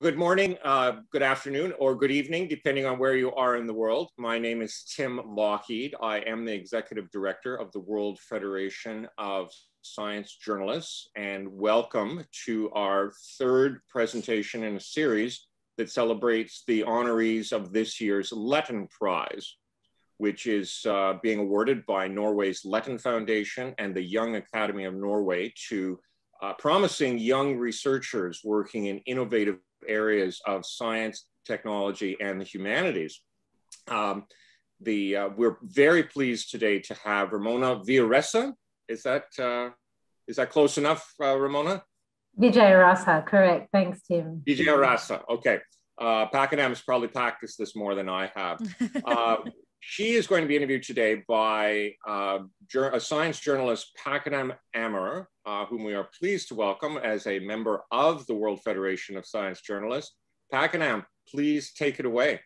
Good morning, uh, good afternoon, or good evening, depending on where you are in the world. My name is Tim Lougheed. I am the executive director of the World Federation of Science Journalists, and welcome to our third presentation in a series that celebrates the honorees of this year's Letten Prize, which is uh, being awarded by Norway's Letten Foundation and the Young Academy of Norway to uh, promising young researchers working in innovative areas of science, technology, and the humanities. Um, the, uh, we're very pleased today to have Ramona Villaresa. Is that, uh, is that close enough, uh, Ramona? Vijeyarasa, correct. Thanks, Tim. Vijeyarasa, okay. Uh, Pakinam has probably practiced this more than I have. Uh, she is going to be interviewed today by uh, a science journalist, Pakinam Amer, uh, whom we are pleased to welcome as a member of the World Federation of Science Journalists. Pakinam, please take it away.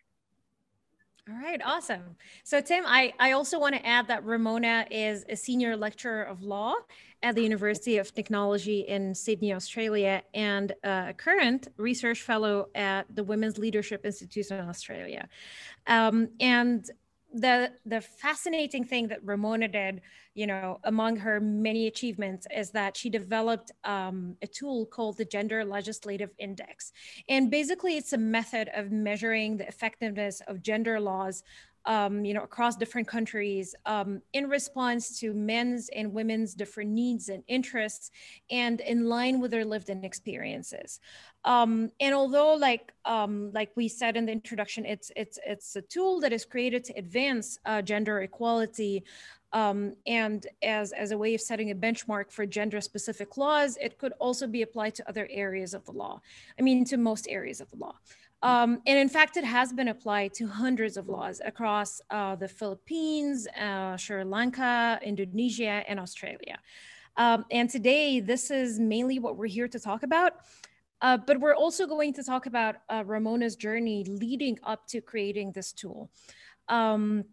All right, awesome. So Tim, I, I also want to add that Ramona is a senior lecturer of law at the University of Technology in Sydney, Australia, and a current research fellow at the Women's Leadership Institute in Australia. Um, and the the fascinating thing that Ramona did, you know, among her many achievements, is that she developed um, a tool called the Gender Legislative Index, and basically it's a method of measuring the effectiveness of gender laws um, you know, across different countries um, in response to men's and women's different needs and interests and in line with their lived in experiences. Um, and although like, um, like we said in the introduction, it's, it's, it's a tool that is created to advance uh, gender equality um, and as, as a way of setting a benchmark for gender specific laws, it could also be applied to other areas of the law. I mean, to most areas of the law. Um, and in fact, it has been applied to hundreds of laws across uh, the Philippines, uh, Sri Lanka, Indonesia, and Australia. Um, and today, this is mainly what we're here to talk about. Uh, but we're also going to talk about uh, Ramona's journey leading up to creating this tool. Um,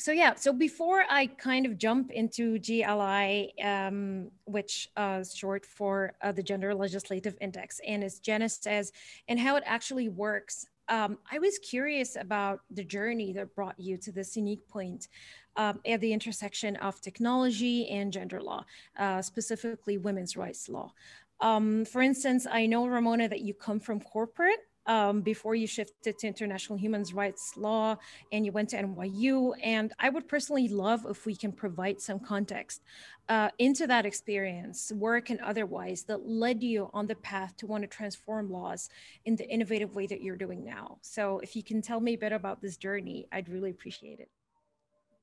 so yeah, so before I kind of jump into GLI, um, which uh, is short for uh, the Gender Legislative Index and its says and how it actually works, um, I was curious about the journey that brought you to this unique point um, at the intersection of technology and gender law, uh, specifically women's rights law. Um, for instance, I know, Ramona, that you come from corporate um, before you shifted to international human rights law and you went to NYU. And I would personally love if we can provide some context uh, into that experience, work and otherwise, that led you on the path to want to transform laws in the innovative way that you're doing now. So if you can tell me a bit about this journey, I'd really appreciate it.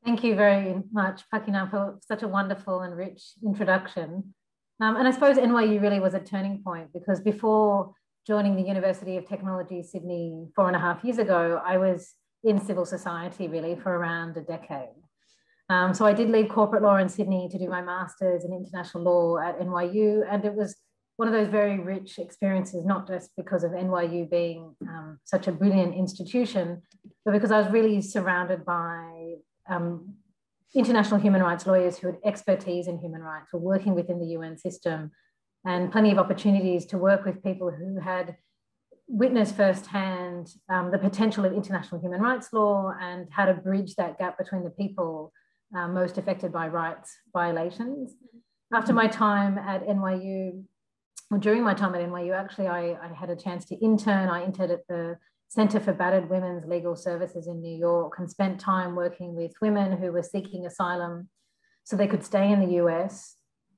Thank you very much, Pakinam, for such a wonderful and rich introduction. Um, and I suppose NYU really was a turning point because before joining the University of Technology Sydney four and a half years ago, I was in civil society really for around a decade. Um, so I did leave corporate law in Sydney to do my master's in international law at NYU. And it was one of those very rich experiences, not just because of NYU being um, such a brilliant institution, but because I was really surrounded by um, international human rights lawyers who had expertise in human rights, were working within the UN system, and plenty of opportunities to work with people who had witnessed firsthand um, the potential of international human rights law and how to bridge that gap between the people uh, most affected by rights violations. After my time at NYU, or during my time at NYU, actually, I, I had a chance to intern. I interned at the Center for Battered Women's Legal Services in New York and spent time working with women who were seeking asylum so they could stay in the US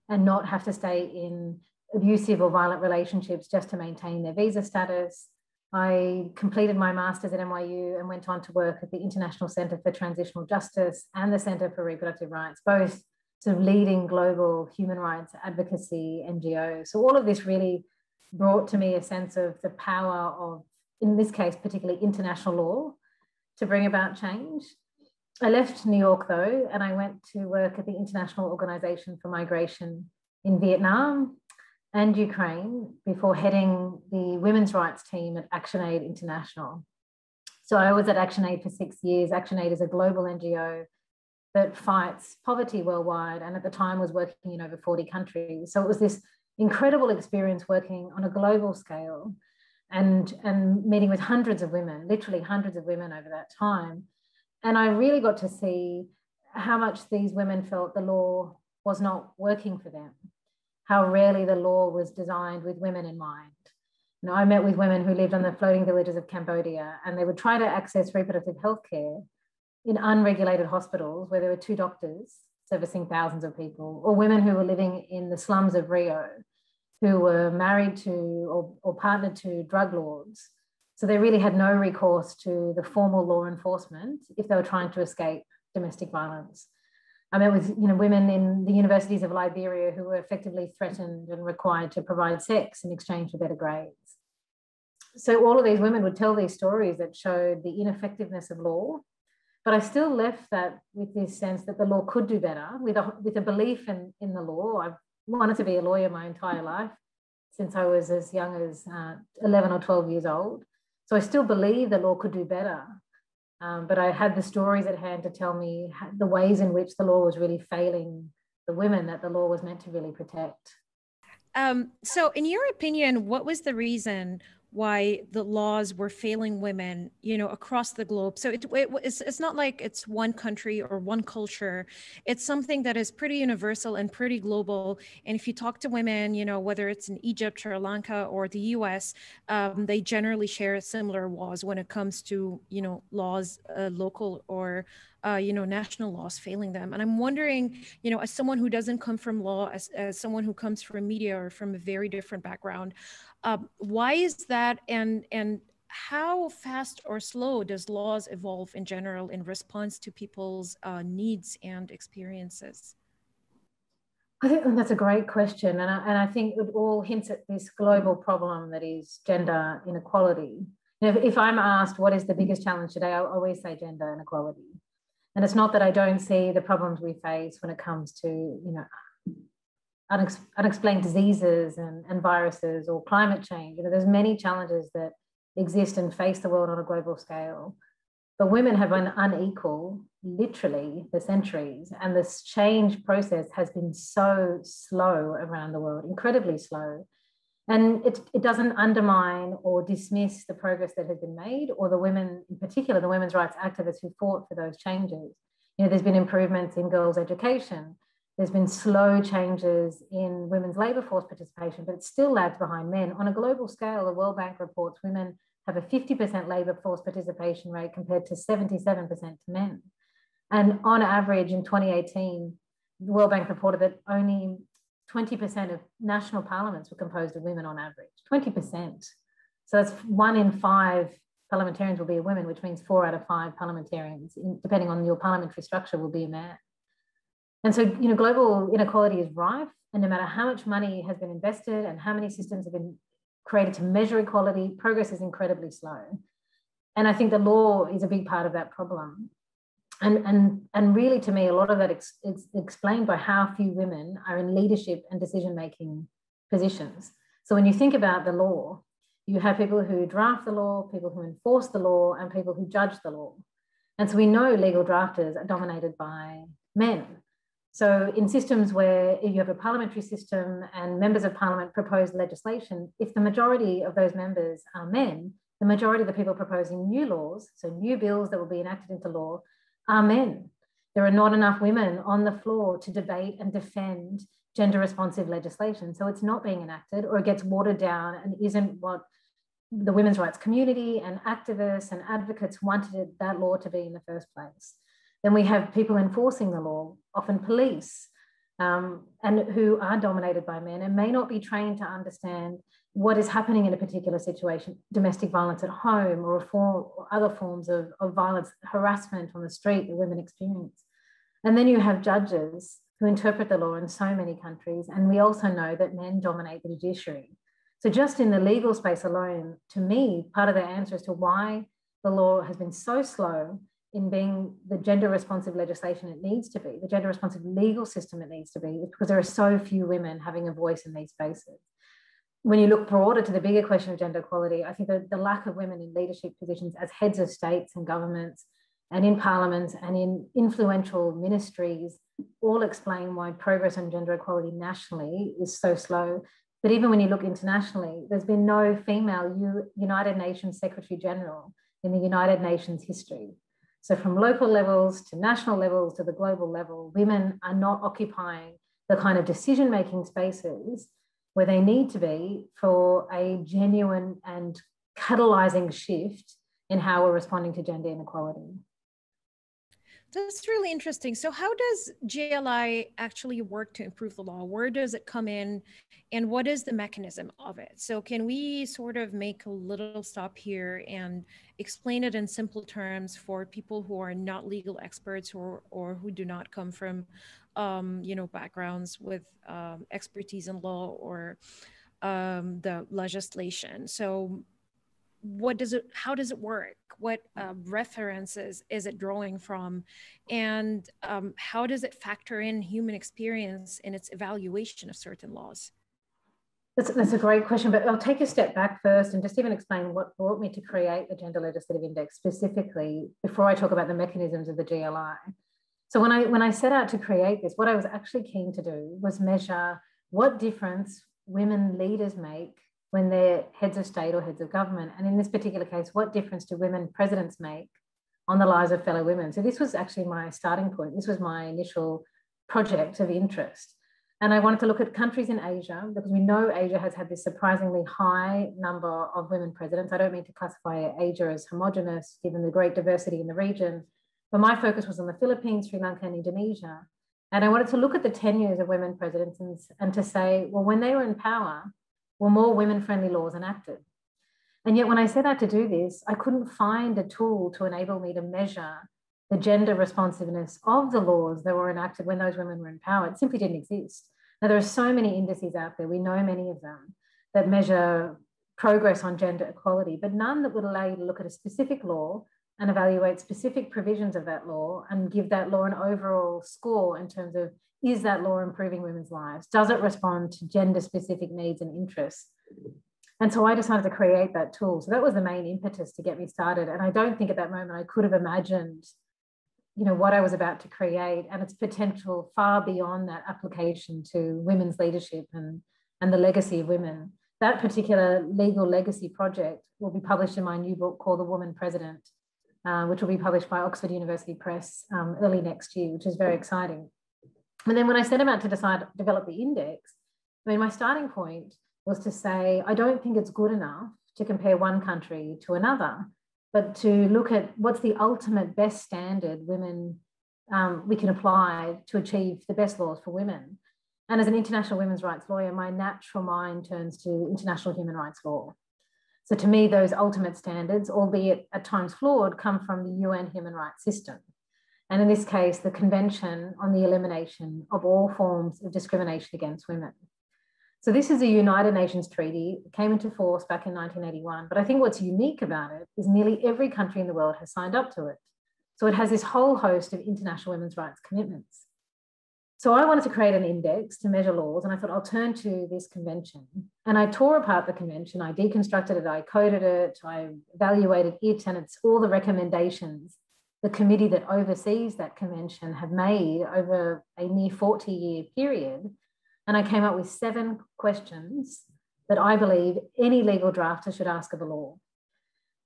and not have to stay in abusive or violent relationships just to maintain their visa status. I completed my master's at NYU and went on to work at the International Center for Transitional Justice and the Center for Reproductive Rights, both sort of leading global human rights advocacy NGOs. So all of this really brought to me a sense of the power of, in this case, particularly international law to bring about change. I left New York though, and I went to work at the International Organization for Migration in Vietnam and Ukraine before heading the women's rights team at ActionAid International. So I was at ActionAid for six years. ActionAid is a global NGO that fights poverty worldwide and at the time was working in over 40 countries. So it was this incredible experience working on a global scale and, and meeting with hundreds of women, literally hundreds of women over that time. And I really got to see how much these women felt the law was not working for them, how rarely the law was designed with women in mind. You know, I met with women who lived on the floating villages of Cambodia and they would try to access reproductive health care in unregulated hospitals where there were two doctors servicing thousands of people, or women who were living in the slums of Rio who were married to or, or partnered to drug lords. So they really had no recourse to the formal law enforcement if they were trying to escape domestic violence. I met with you know women in the universities of Liberia who were effectively threatened and required to provide sex in exchange for better grades. So all of these women would tell these stories that showed the ineffectiveness of law, but I still left that with this sense that the law could do better, with a with a belief in, in the law. I've wanted to be a lawyer my entire life since I was as young as uh, 11 or 12 years old. So I still believe the law could do better. Um, but I had the stories at hand to tell me the ways in which the law was really failing the women that the law was meant to really protect. Um, so, in your opinion, what was the reason why the laws were failing women you know across the globe. So it, it, it's, it's not like it's one country or one culture. It's something that is pretty universal and pretty global. And if you talk to women you know whether it's in egypt sri lanka or the us um, they generally share similar laws when it comes to you know laws uh, local or uh, you know national laws failing them. And i'm wondering you know as someone who doesn't come from law as, as someone who comes from media or from a very different background um, why is that, and and how fast or slow does laws evolve in general in response to people's uh, needs and experiences? I think that's a great question, and I, and I think it all hints at this global problem that is gender inequality. If, if I'm asked what is the biggest challenge today, I always say gender inequality. And it's not that I don't see the problems we face when it comes to you know unex- unexplained diseases and, and viruses or climate change. You know, there's many challenges that exist and face the world on a global scale. But women have been unequal, literally, for centuries. And this change process has been so slow around the world, incredibly slow. And it, it doesn't undermine or dismiss the progress that has been made, or the women, in particular, the women's rights activists who fought for those changes. You know, there's been improvements in girls' education, there's been slow changes in women's labour force participation, but it still lags behind men. On a global scale, the World Bank reports women have a 50% labour force participation rate compared to 77% to men. And on average, in 2018, the World Bank reported that only 20% of national parliaments were composed of women on average. 20%. So that's one in five parliamentarians will be a woman, which means four out of five parliamentarians, depending on your parliamentary structure, will be a man. And so, you know, global inequality is rife, and no matter how much money has been invested and how many systems have been created to measure equality, progress is incredibly slow. And I think the law is a big part of that problem. And, and, and really, to me, a lot of that is explained by how few women are in leadership and decision making positions. So, when you think about the law, you have people who draft the law, people who enforce the law, and people who judge the law. And so we know legal drafters are dominated by men. So, in systems where you have a parliamentary system and members of parliament propose legislation, if the majority of those members are men, the majority of the people proposing new laws, so new bills that will be enacted into law, are men. There are not enough women on the floor to debate and defend gender responsive legislation. So, it's not being enacted or it gets watered down and isn't what the women's rights community and activists and advocates wanted that law to be in the first place. Then we have people enforcing the law, often police, um, and who are dominated by men and may not be trained to understand what is happening in a particular situation domestic violence at home or, form, or other forms of, of violence, harassment on the street that women experience. And then you have judges who interpret the law in so many countries. And we also know that men dominate the judiciary. So, just in the legal space alone, to me, part of the answer as to why the law has been so slow in being the gender responsive legislation it needs to be, the gender responsive legal system it needs to be, because there are so few women having a voice in these spaces. When you look broader to the bigger question of gender equality, I think that the lack of women in leadership positions as heads of states and governments and in parliaments and in influential ministries all explain why progress on gender equality nationally is so slow. But even when you look internationally, there's been no female United Nations Secretary General in the United Nations history. So, from local levels to national levels to the global level, women are not occupying the kind of decision making spaces where they need to be for a genuine and catalyzing shift in how we're responding to gender inequality. That's really interesting. So, how does GLI actually work to improve the law? Where does it come in, and what is the mechanism of it? So, can we sort of make a little stop here and explain it in simple terms for people who are not legal experts or or who do not come from, um, you know, backgrounds with um, expertise in law or um, the legislation? So, what does it how does it work? What uh, references is it drawing from? And um, how does it factor in human experience in its evaluation of certain laws? That's, that's a great question but i'll take a step back first and just even explain what brought me to create the gender legislative index specifically before i talk about the mechanisms of the gli so when i when i set out to create this what i was actually keen to do was measure what difference women leaders make when they're heads of state or heads of government. And in this particular case, what difference do women presidents make on the lives of fellow women? So this was actually my starting point. This was my initial project of interest. And I wanted to look at countries in Asia because we know Asia has had this surprisingly high number of women presidents. I don't mean to classify Asia as homogenous given the great diversity in the region, but my focus was on the Philippines, Sri Lanka, and Indonesia. And I wanted to look at the tenures of women presidents and, and to say, well, when they were in power, were more women friendly laws enacted. And yet, when I set out to do this, I couldn't find a tool to enable me to measure the gender responsiveness of the laws that were enacted when those women were in power. It simply didn't exist. Now, there are so many indices out there, we know many of them, that measure progress on gender equality, but none that would allow you to look at a specific law and evaluate specific provisions of that law and give that law an overall score in terms of is that law improving women's lives? Does it respond to gender specific needs and interests? And so I decided to create that tool. So that was the main impetus to get me started. And I don't think at that moment I could have imagined, you know, what I was about to create and its potential far beyond that application to women's leadership and, and the legacy of women. That particular legal legacy project will be published in my new book called The Woman President, uh, which will be published by Oxford University Press um, early next year, which is very exciting. And then when I set about to decide develop the index, I mean, my starting point was to say, I don't think it's good enough to compare one country to another, but to look at what's the ultimate best standard women um, we can apply to achieve the best laws for women. And as an international women's rights lawyer, my natural mind turns to international human rights law. So to me, those ultimate standards, albeit at times flawed, come from the UN human rights system and in this case, the Convention on the Elimination of All Forms of Discrimination Against Women. So this is a United Nations treaty, it came into force back in 1981, but I think what's unique about it is nearly every country in the world has signed up to it. So it has this whole host of international women's rights commitments. So I wanted to create an index to measure laws, and I thought I'll turn to this convention. And I tore apart the convention, I deconstructed it, I coded it, I evaluated it and its all the recommendations the committee that oversees that convention have made over a near 40 year period. And I came up with seven questions that I believe any legal drafter should ask of a law.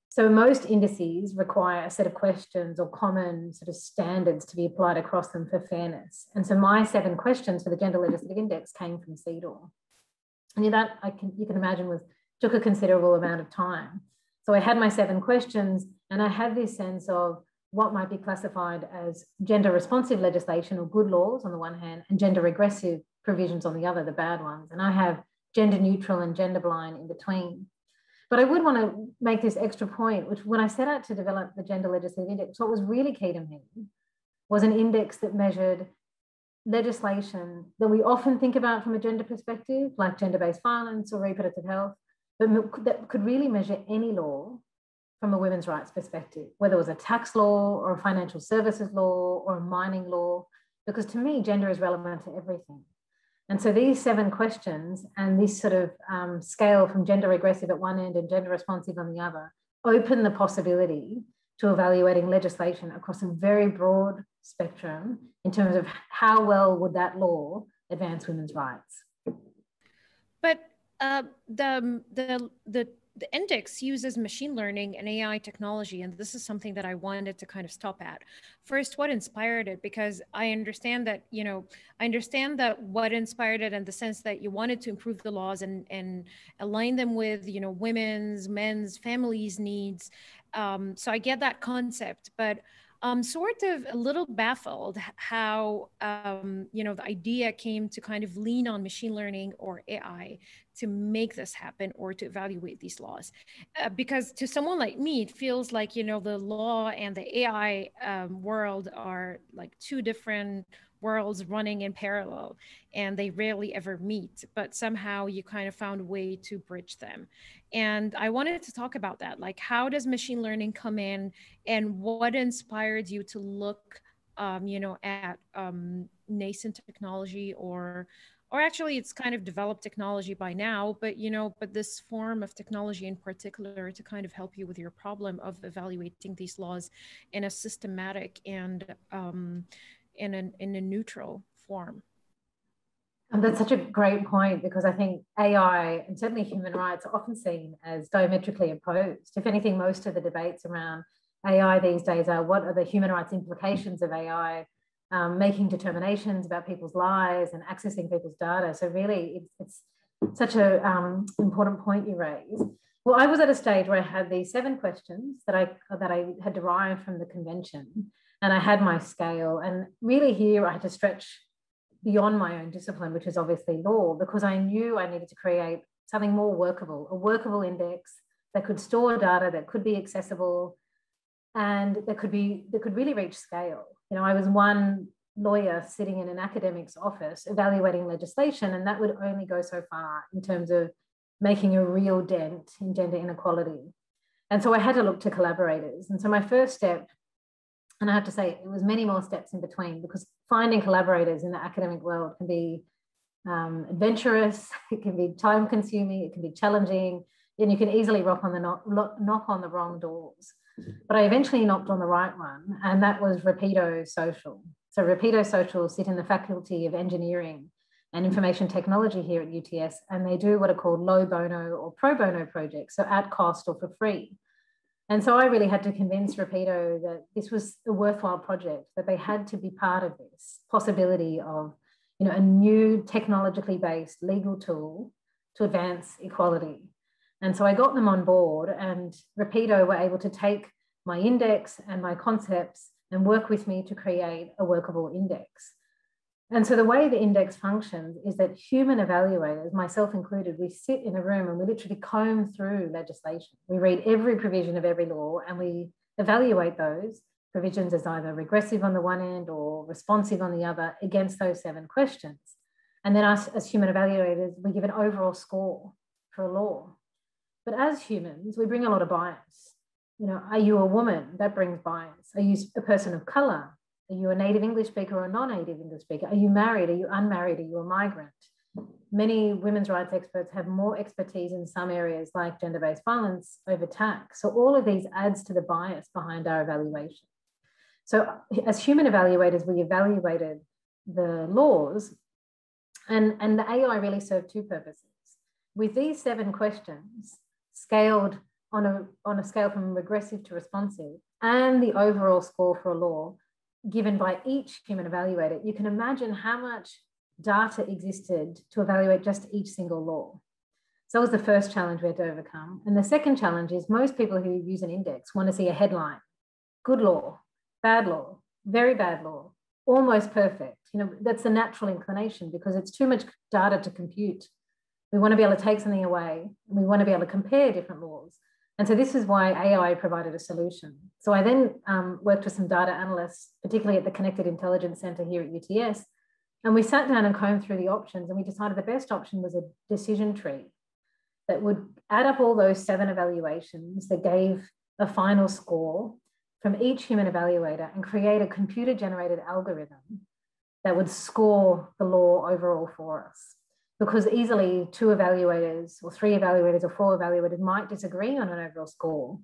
So most indices require a set of questions or common sort of standards to be applied across them for fairness. And so my seven questions for the Gender Legislative Index came from CEDAW. And that I can, you can imagine was took a considerable amount of time. So I had my seven questions and I had this sense of what might be classified as gender responsive legislation or good laws on the one hand, and gender regressive provisions on the other, the bad ones. And I have gender neutral and gender blind in between. But I would want to make this extra point, which when I set out to develop the Gender Legislative Index, what was really key to me was an index that measured legislation that we often think about from a gender perspective, like gender based violence or reproductive health, but that could really measure any law from a women's rights perspective, whether it was a tax law or a financial services law or a mining law, because to me, gender is relevant to everything. And so these seven questions and this sort of um, scale from gender regressive at one end and gender responsive on the other open the possibility to evaluating legislation across a very broad spectrum in terms of how well would that law advance women's rights. But uh, the, the, the the index uses machine learning and AI technology, and this is something that I wanted to kind of stop at. First, what inspired it? Because I understand that, you know, I understand that what inspired it in the sense that you wanted to improve the laws and, and align them with, you know, women's, men's, families' needs. Um, so I get that concept, but I'm sort of a little baffled how um, you know the idea came to kind of lean on machine learning or AI to make this happen or to evaluate these laws, uh, because to someone like me, it feels like you know the law and the AI um, world are like two different worlds running in parallel and they rarely ever meet but somehow you kind of found a way to bridge them. And i wanted to talk about that. Like how does machine learning come in and what inspired you to look um, you know at um, nascent technology or or actually it's kind of developed technology by now but you know but this form of technology in particular to kind of help you with your problem of evaluating these laws in a systematic and um, in a, in a neutral form. And that's such a great point because I think AI and certainly human rights are often seen as diametrically opposed. If anything, most of the debates around AI these days are what are the human rights implications of AI, um, making determinations about people's lives and accessing people's data. So really, it's, it's such an um, important point you raise. Well, I was at a stage where I had these seven questions that I that I had derived from the convention, and I had my scale. And really, here I had to stretch beyond my own discipline, which is obviously law, because I knew I needed to create something more workable, a workable index that could store data, that could be accessible, and that could be that could really reach scale. You know, I was one lawyer sitting in an academic's office evaluating legislation, and that would only go so far in terms of making a real dent in gender inequality. And so I had to look to collaborators. And so my first step and I have to say, it was many more steps in between because finding collaborators in the academic world can be um, adventurous, it can be time consuming, it can be challenging, and you can easily knock on the, knock, knock on the wrong doors. But I eventually knocked on the right one, and that was Rapido Social. So Rapido Social sit in the Faculty of Engineering and Information Technology here at UTS, and they do what are called low bono or pro bono projects, so at cost or for free. And so I really had to convince Rapido that this was a worthwhile project, that they had to be part of this possibility of you know, a new technologically based legal tool to advance equality. And so I got them on board, and Rapido were able to take my index and my concepts and work with me to create a workable index. And so the way the index functions is that human evaluators, myself included, we sit in a room and we literally comb through legislation. We read every provision of every law and we evaluate those provisions as either regressive on the one end or responsive on the other against those seven questions. And then us as human evaluators, we give an overall score for a law. But as humans, we bring a lot of bias. You know, are you a woman? That brings bias. Are you a person of color? Are you a native English speaker or a non native English speaker? Are you married? Are you unmarried? Are you a migrant? Many women's rights experts have more expertise in some areas like gender based violence over tax. So, all of these adds to the bias behind our evaluation. So, as human evaluators, we evaluated the laws, and, and the AI really served two purposes. With these seven questions, scaled on a, on a scale from regressive to responsive, and the overall score for a law, given by each human evaluator, you can imagine how much data existed to evaluate just each single law. So that was the first challenge we had to overcome. And the second challenge is most people who use an index want to see a headline good law, bad law, very bad law, almost perfect. You know, that's a natural inclination because it's too much data to compute. We want to be able to take something away and we want to be able to compare different laws. And so this is why AI provided a solution. So I then um, worked with some data analysts, particularly at the Connected Intelligence Center here at UTS. And we sat down and combed through the options and we decided the best option was a decision tree that would add up all those seven evaluations that gave a final score from each human evaluator and create a computer generated algorithm that would score the law overall for us because easily two evaluators or three evaluators or four evaluators might disagree on an overall score.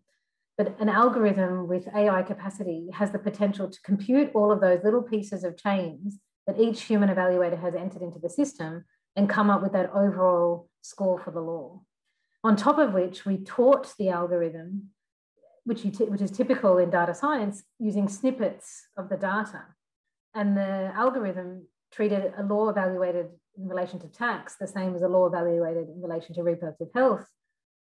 But an algorithm with AI capacity has the potential to compute all of those little pieces of chains that each human evaluator has entered into the system and come up with that overall score for the law. On top of which, we taught the algorithm, which, which is typical in data science, using snippets of the data. And the algorithm treated a law evaluated in relation to tax the same as a law evaluated in relation to reproductive health,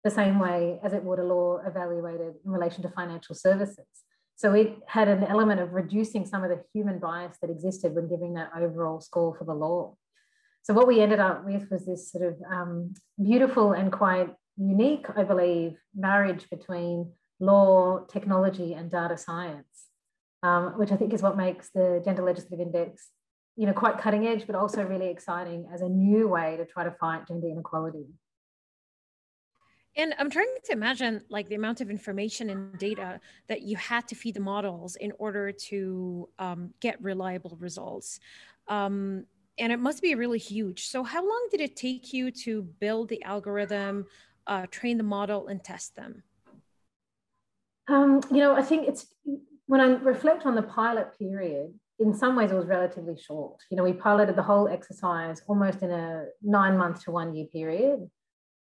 the same way as it would a law evaluated in relation to financial services. So it had an element of reducing some of the human bias that existed when giving that overall score for the law. So what we ended up with was this sort of um, beautiful and quite unique, I believe, marriage between law, technology, and data science, um, which I think is what makes the Gender Legislative Index, you know, quite cutting edge, but also really exciting as a new way to try to fight gender inequality. And I'm trying to imagine like the amount of information and data that you had to feed the models in order to um, get reliable results. Um, and it must be really huge. So, how long did it take you to build the algorithm, uh, train the model, and test them? Um, you know, I think it's when I reflect on the pilot period, in some ways it was relatively short. You know, we piloted the whole exercise almost in a nine month to one year period.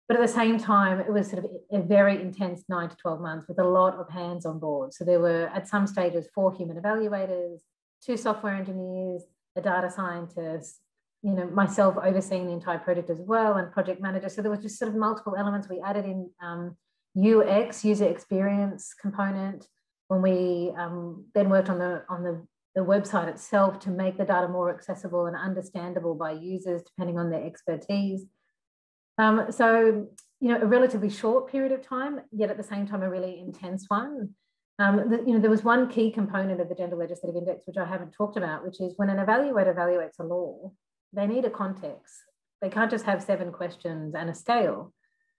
But at the same time, it was sort of a very intense nine to 12 months with a lot of hands on board. So there were at some stages four human evaluators, two software engineers, a data scientist, you know, myself overseeing the entire project as well, and project manager. So there was just sort of multiple elements. We added in um, UX, user experience component, when we um, then worked on the on the, the website itself to make the data more accessible and understandable by users, depending on their expertise. Um, so, you know, a relatively short period of time, yet at the same time, a really intense one. Um, the, you know, there was one key component of the Gender Legislative Index, which I haven't talked about, which is when an evaluator evaluates a law, they need a context. They can't just have seven questions and a scale.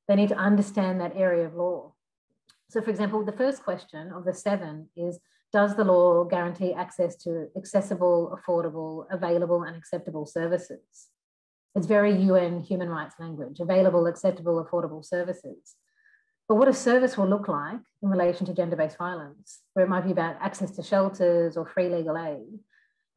They need to understand that area of law. So, for example, the first question of the seven is Does the law guarantee access to accessible, affordable, available, and acceptable services? It's very UN human rights language, available, acceptable, affordable services. But what a service will look like in relation to gender based violence, where it might be about access to shelters or free legal aid,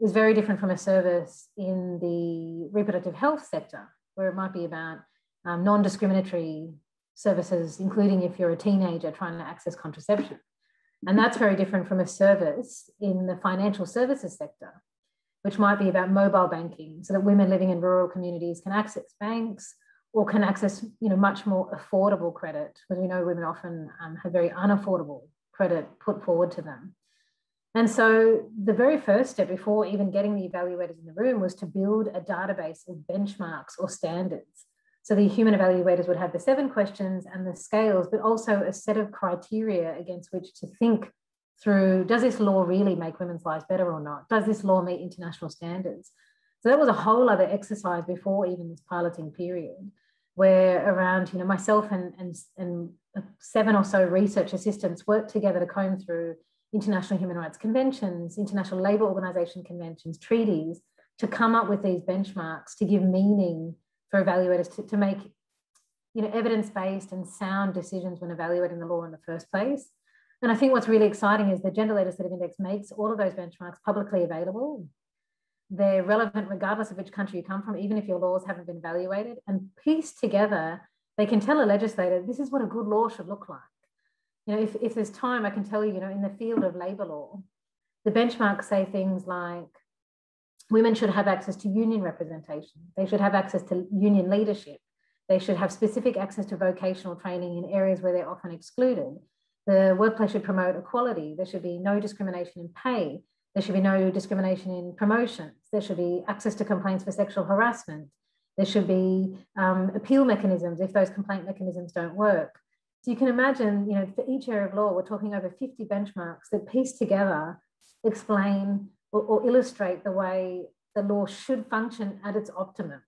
is very different from a service in the reproductive health sector, where it might be about um, non discriminatory services, including if you're a teenager trying to access contraception. And that's very different from a service in the financial services sector, which might be about mobile banking so that women living in rural communities can access banks or can access you know, much more affordable credit, because we know women often um, have very unaffordable credit put forward to them. And so the very first step before even getting the evaluators in the room was to build a database of benchmarks or standards. So the human evaluators would have the seven questions and the scales, but also a set of criteria against which to think through does this law really make women's lives better or not? Does this law meet international standards? So that was a whole other exercise before even this piloting period, where around, you know, myself and, and, and seven or so research assistants worked together to comb through international human rights conventions, international labor organization conventions, treaties, to come up with these benchmarks to give meaning for evaluators to, to make you know, evidence-based and sound decisions when evaluating the law in the first place. And I think what's really exciting is the Gender Legislative Index makes all of those benchmarks publicly available. They're relevant regardless of which country you come from, even if your laws haven't been evaluated. And pieced together, they can tell a legislator this is what a good law should look like. You know, if, if there's time, I can tell you, you know, in the field of labor law, the benchmarks say things like women should have access to union representation, they should have access to union leadership, they should have specific access to vocational training in areas where they're often excluded. The workplace should promote equality. There should be no discrimination in pay. There should be no discrimination in promotions. There should be access to complaints for sexual harassment. There should be um, appeal mechanisms if those complaint mechanisms don't work. So you can imagine, you know, for each area of law, we're talking over 50 benchmarks that piece together, explain or, or illustrate the way the law should function at its optimum.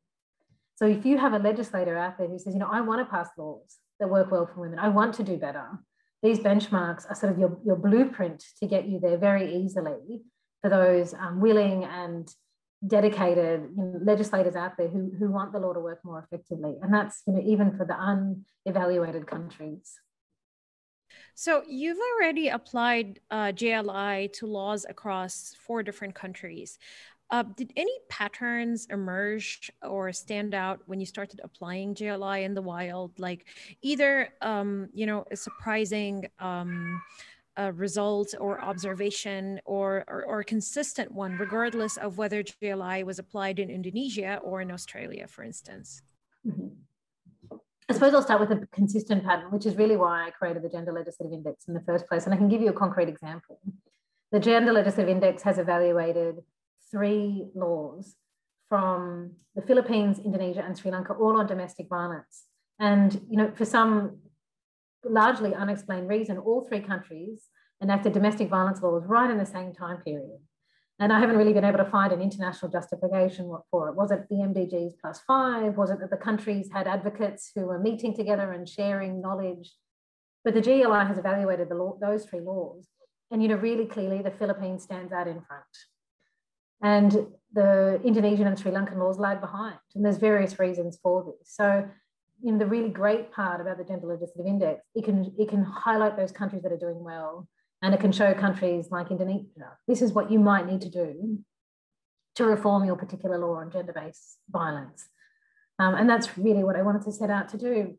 So if you have a legislator out there who says, you know, I want to pass laws that work well for women, I want to do better, these benchmarks are sort of your, your blueprint to get you there very easily for those um, willing and dedicated you know, legislators out there who, who want the law to work more effectively. And that's you know, even for the unevaluated countries. So you've already applied uh, GLI to laws across four different countries. Uh, did any patterns emerge or stand out when you started applying GLI in the wild? Like either, um, you know, a surprising um, uh, result or observation or, or, or, a consistent one, regardless of whether GLI was applied in Indonesia or in Australia, for instance? Mm-hmm. I suppose I'll start with a consistent pattern, which is really why I created the Gender Legislative Index in the first place. And I can give you a concrete example. The Gender Legislative Index has evaluated three laws from the Philippines, Indonesia, and Sri Lanka, all on domestic violence. And, you know, for some largely unexplained reason, all three countries enacted domestic violence laws right in the same time period. And I haven't really been able to find an international justification for it. Was it the MDGs plus five? Was it that the countries had advocates who were meeting together and sharing knowledge? But the GLI has evaluated the law, those three laws. And you know, really clearly the Philippines stands out in front. And the Indonesian and Sri Lankan laws lag behind. And there's various reasons for this. So, you know, the really great part about the Gender Legislative Index, it can, it can highlight those countries that are doing well and it can show countries like Indonesia, this is what you might need to do to reform your particular law on gender based violence. Um, and that's really what I wanted to set out to do.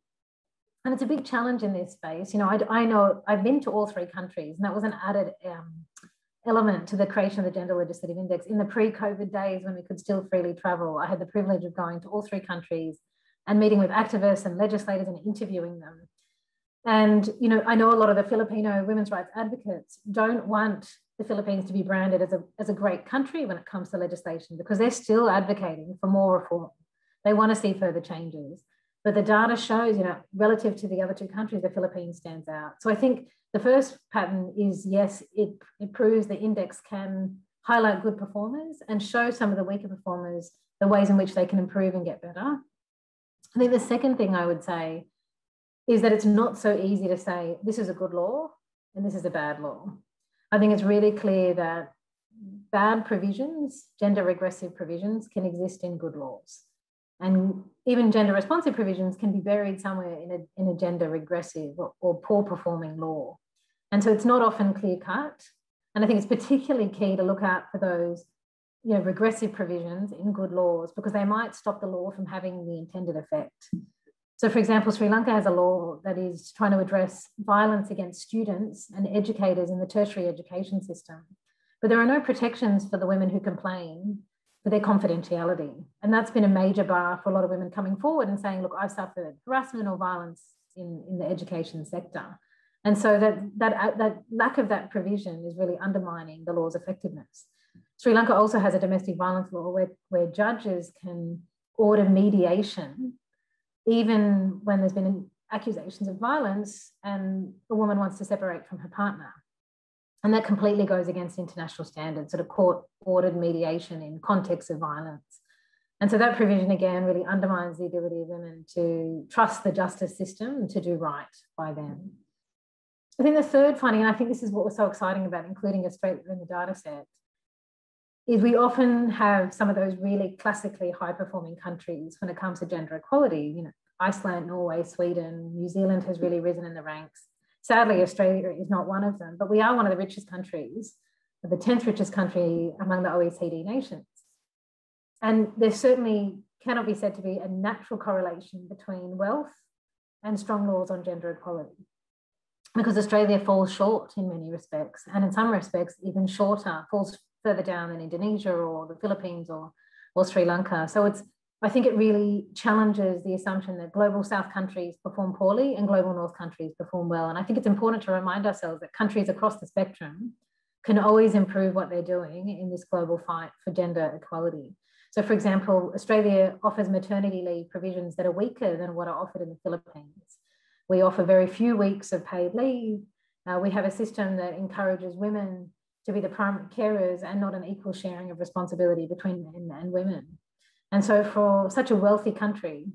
And it's a big challenge in this space. You know, I, I know I've been to all three countries, and that was an added um, element to the creation of the Gender Legislative Index. In the pre COVID days when we could still freely travel, I had the privilege of going to all three countries and meeting with activists and legislators and interviewing them. And you know, I know a lot of the Filipino women's rights advocates don't want the Philippines to be branded as a, as a great country when it comes to legislation because they're still advocating for more reform. They want to see further changes. But the data shows, you know, relative to the other two countries, the Philippines stands out. So I think the first pattern is yes, it, it proves the index can highlight good performers and show some of the weaker performers the ways in which they can improve and get better. I think the second thing I would say is that it's not so easy to say this is a good law and this is a bad law. I think it's really clear that bad provisions, gender regressive provisions, can exist in good laws. And even gender responsive provisions can be buried somewhere in a, in a gender regressive or, or poor performing law. And so it's not often clear cut. And I think it's particularly key to look out for those you know, regressive provisions in good laws because they might stop the law from having the intended effect. So, for example, Sri Lanka has a law that is trying to address violence against students and educators in the tertiary education system. But there are no protections for the women who complain for their confidentiality. And that's been a major bar for a lot of women coming forward and saying, look, I've suffered harassment or violence in, in the education sector. And so that, that, uh, that lack of that provision is really undermining the law's effectiveness. Sri Lanka also has a domestic violence law where, where judges can order mediation even when there's been accusations of violence and a woman wants to separate from her partner. And that completely goes against international standards, sort of court ordered mediation in context of violence. And so that provision again really undermines the ability of women to trust the justice system to do right by them. I think the third finding, and I think this is what was so exciting about including a Australia in the data set, is we often have some of those really classically high performing countries when it comes to gender equality. You know, Iceland, Norway, Sweden, New Zealand has really risen in the ranks. Sadly, Australia is not one of them, but we are one of the richest countries, the 10th richest country among the OECD nations. And there certainly cannot be said to be a natural correlation between wealth and strong laws on gender equality. Because Australia falls short in many respects, and in some respects, even shorter, falls further down than Indonesia or the Philippines or, or Sri Lanka. So it's I think it really challenges the assumption that global South countries perform poorly and global North countries perform well. And I think it's important to remind ourselves that countries across the spectrum can always improve what they're doing in this global fight for gender equality. So, for example, Australia offers maternity leave provisions that are weaker than what are offered in the Philippines. We offer very few weeks of paid leave. Uh, we have a system that encourages women to be the primary carers and not an equal sharing of responsibility between men and women. And so, for such a wealthy country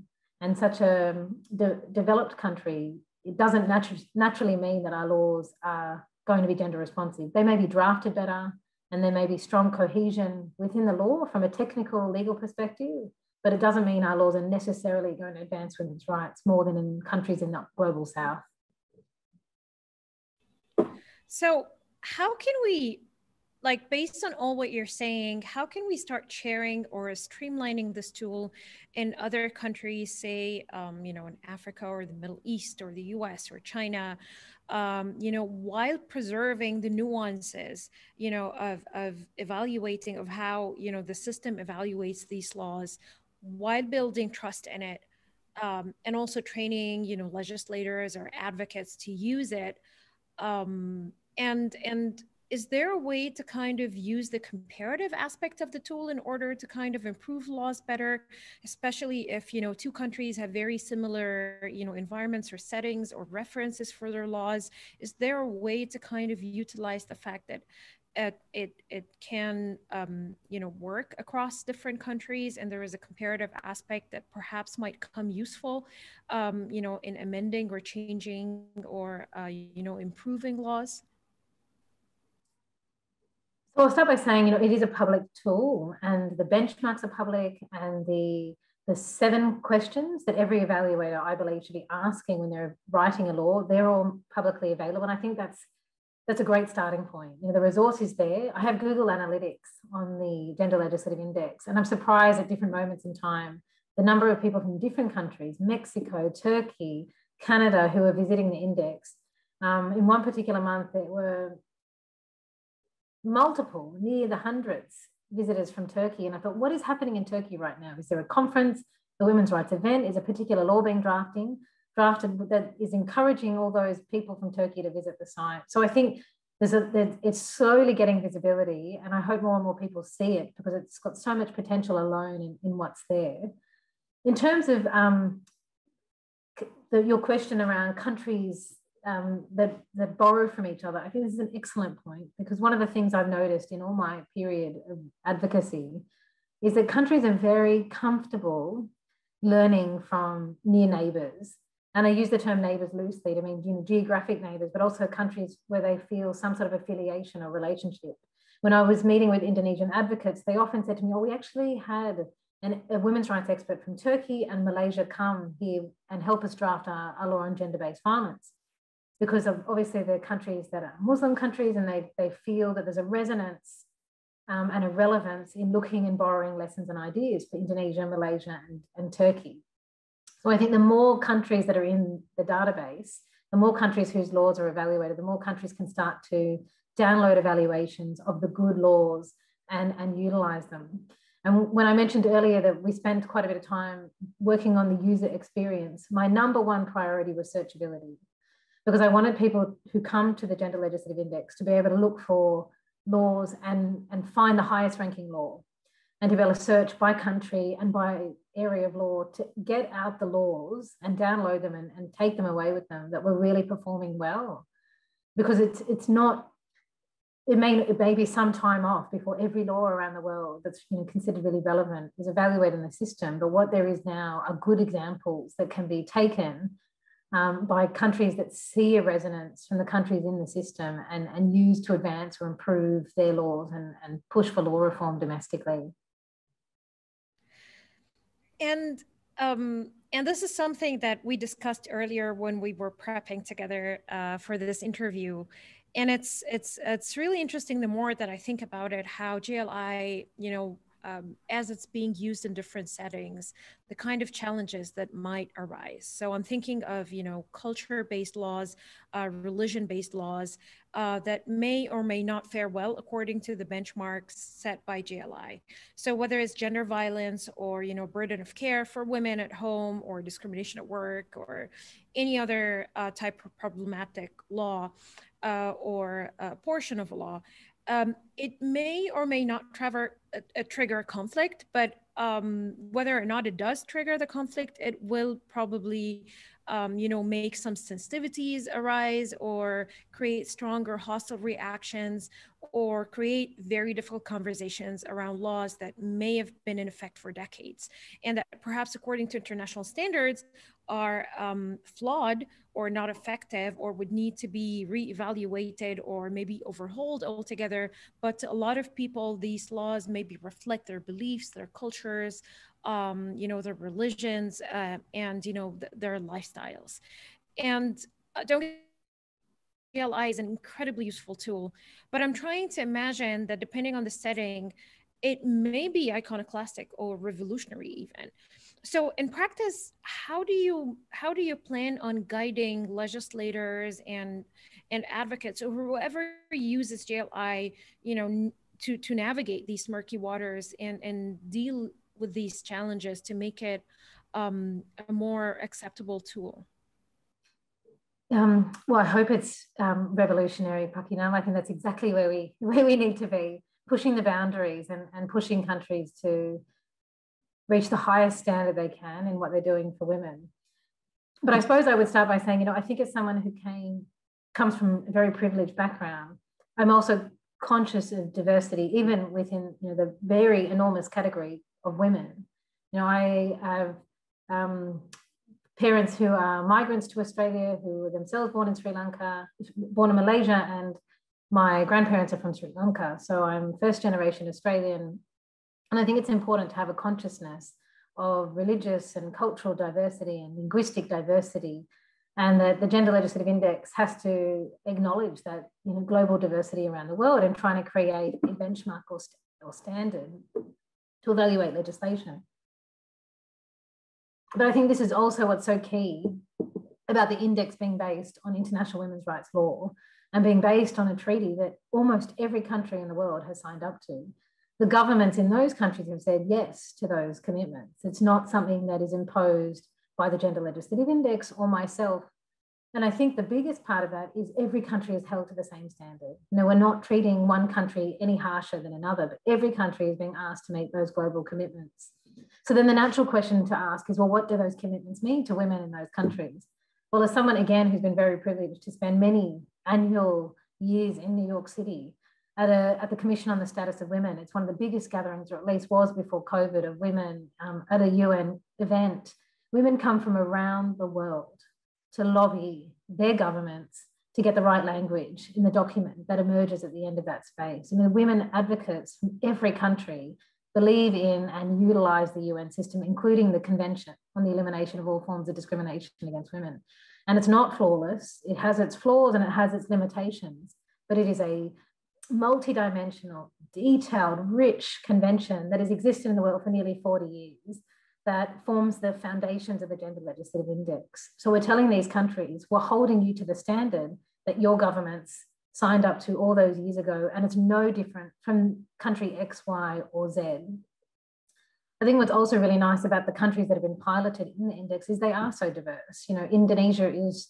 and such a um, de- developed country, it doesn't natu- naturally mean that our laws are going to be gender responsive. They may be drafted better and there may be strong cohesion within the law from a technical legal perspective, but it doesn't mean our laws are necessarily going to advance women's rights more than in countries in the global south. So, how can we like based on all what you're saying, how can we start sharing or streamlining this tool in other countries, say, um, you know, in Africa or the Middle East or the US or China, um, you know, while preserving the nuances, you know, of, of evaluating of how, you know, the system evaluates these laws while building trust in it um, and also training, you know, legislators or advocates to use it. Um, and, and is there a way to kind of use the comparative aspect of the tool in order to kind of improve laws better especially if you know two countries have very similar you know environments or settings or references for their laws? Is there a way to kind of utilize the fact that it it, it can um, you know work across different countries and there is a comparative aspect that perhaps might come useful um, you know in amending or changing or uh, you know improving laws so I'll start by saying, you know, it is a public tool and the benchmarks are public and the the seven questions that every evaluator, I believe, should be asking when they're writing a law, they're all publicly available. And I think that's that's a great starting point. You know, the resource is there. I have Google Analytics on the Gender Legislative Index, and I'm surprised at different moments in time the number of people from different countries, Mexico, Turkey, Canada, who are visiting the index. Um, in one particular month, there were multiple, near the hundreds visitors from Turkey. And I thought, what is happening in Turkey right now? Is there a conference, a women's rights event? Is a particular law being drafting, drafted that is encouraging all those people from Turkey to visit the site? So I think there's a, there's, it's slowly getting visibility, and I hope more and more people see it because it's got so much potential alone in, in what's there. In terms of um, the, your question around countries um, that, that borrow from each other. I think this is an excellent point because one of the things I've noticed in all my period of advocacy is that countries are very comfortable learning from near neighbors. And I use the term neighbors loosely to mean you know, geographic neighbors, but also countries where they feel some sort of affiliation or relationship. When I was meeting with Indonesian advocates, they often said to me, Oh, we actually had a women's rights expert from Turkey and Malaysia come here and help us draft our, our law on gender based violence because of obviously the countries that are Muslim countries and they, they feel that there's a resonance um, and a relevance in looking and borrowing lessons and ideas for Indonesia, Malaysia, and, and Turkey. So I think the more countries that are in the database, the more countries whose laws are evaluated, the more countries can start to download evaluations of the good laws and, and utilize them. And when I mentioned earlier that we spent quite a bit of time working on the user experience, my number one priority was searchability because I wanted people who come to the Gender Legislative Index to be able to look for laws and, and find the highest ranking law and to be able to search by country and by area of law to get out the laws and download them and, and take them away with them that were really performing well. Because it's it's not it may it may be some time off before every law around the world that's you know, considered really relevant is evaluated in the system. But what there is now are good examples that can be taken um, by countries that see a resonance from the countries in the system and, and use to advance or improve their laws and, and push for law reform domestically. And um, and this is something that we discussed earlier when we were prepping together uh, for this interview and it's it's it's really interesting the more that i think about it how gli you know um, as it's being used in different settings, the kind of challenges that might arise. So I'm thinking of, you know, culture-based laws, uh, religion-based laws uh, that may or may not fare well according to the benchmarks set by GLI. So whether it's gender violence or, you know, burden of care for women at home or discrimination at work or any other uh, type of problematic law uh, or portion of a law, um, it may or may not trigger a, a trigger conflict, but um, whether or not it does trigger the conflict, it will probably, um, you know, make some sensitivities arise or create stronger hostile reactions or create very difficult conversations around laws that may have been in effect for decades and that perhaps according to international standards are um, flawed or not effective or would need to be reevaluated or maybe overhauled altogether. But a lot of people, these laws maybe reflect their beliefs, their cultures, um, you know, their religions, uh, and you know th- their lifestyles. And uh, don't GLI is an incredibly useful tool, but I'm trying to imagine that depending on the setting, it may be iconoclastic or revolutionary even. So in practice, how do you how do you plan on guiding legislators and and advocates or whoever uses GLI, you know, to to navigate these murky waters and and deal with these challenges to make it um, a more acceptable tool? Um, well, I hope it's um, revolutionary, Pakinam. I think that's exactly where we where we need to be, pushing the boundaries and, and pushing countries to reach the highest standard they can in what they're doing for women. But I suppose I would start by saying, you know, I think as someone who came comes from a very privileged background, I'm also conscious of diversity, even within you know the very enormous category of women. You know, I have um, parents who are migrants to Australia, who were themselves born in Sri Lanka, born in Malaysia, and my grandparents are from Sri Lanka. So I'm first generation Australian. And I think it's important to have a consciousness of religious and cultural diversity and linguistic diversity. And that the Gender Legislative Index has to acknowledge that you know, global diversity around the world and trying to create a benchmark or, st- or standard to evaluate legislation. But I think this is also what's so key about the index being based on international women's rights law and being based on a treaty that almost every country in the world has signed up to. The governments in those countries have said yes to those commitments. It's not something that is imposed by the Gender Legislative Index or myself. And I think the biggest part of that is every country is held to the same standard. You know, we're not treating one country any harsher than another, but every country is being asked to make those global commitments. So then the natural question to ask is, well, what do those commitments mean to women in those countries? Well, as someone, again, who's been very privileged to spend many annual years in New York City at, a, at the Commission on the Status of Women, it's one of the biggest gatherings, or at least was before COVID, of women um, at a UN event. Women come from around the world to lobby their governments to get the right language in the document that emerges at the end of that space. I mean, women advocates from every country believe in and utilize the UN system, including the Convention on the Elimination of All Forms of Discrimination Against Women. And it's not flawless, it has its flaws and it has its limitations, but it is a multidimensional, detailed, rich convention that has existed in the world for nearly 40 years that forms the foundations of the Gender Legislative Index. So we're telling these countries, we're holding you to the standard that your governments signed up to all those years ago, and it's no different from country X, Y, or Z. I think what's also really nice about the countries that have been piloted in the index is they are so diverse. You know, Indonesia is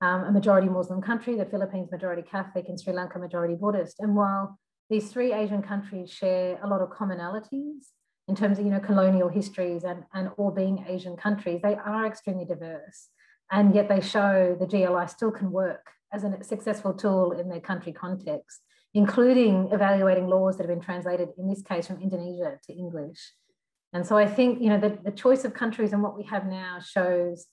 um, a majority Muslim country, the Philippines majority Catholic, and Sri Lanka majority Buddhist. And while these three Asian countries share a lot of commonalities in terms of you know colonial histories and, and all being Asian countries, they are extremely diverse. And yet they show the GLI still can work as a successful tool in their country context, including evaluating laws that have been translated, in this case, from Indonesia to English. And so I think, you know, the, the choice of countries and what we have now shows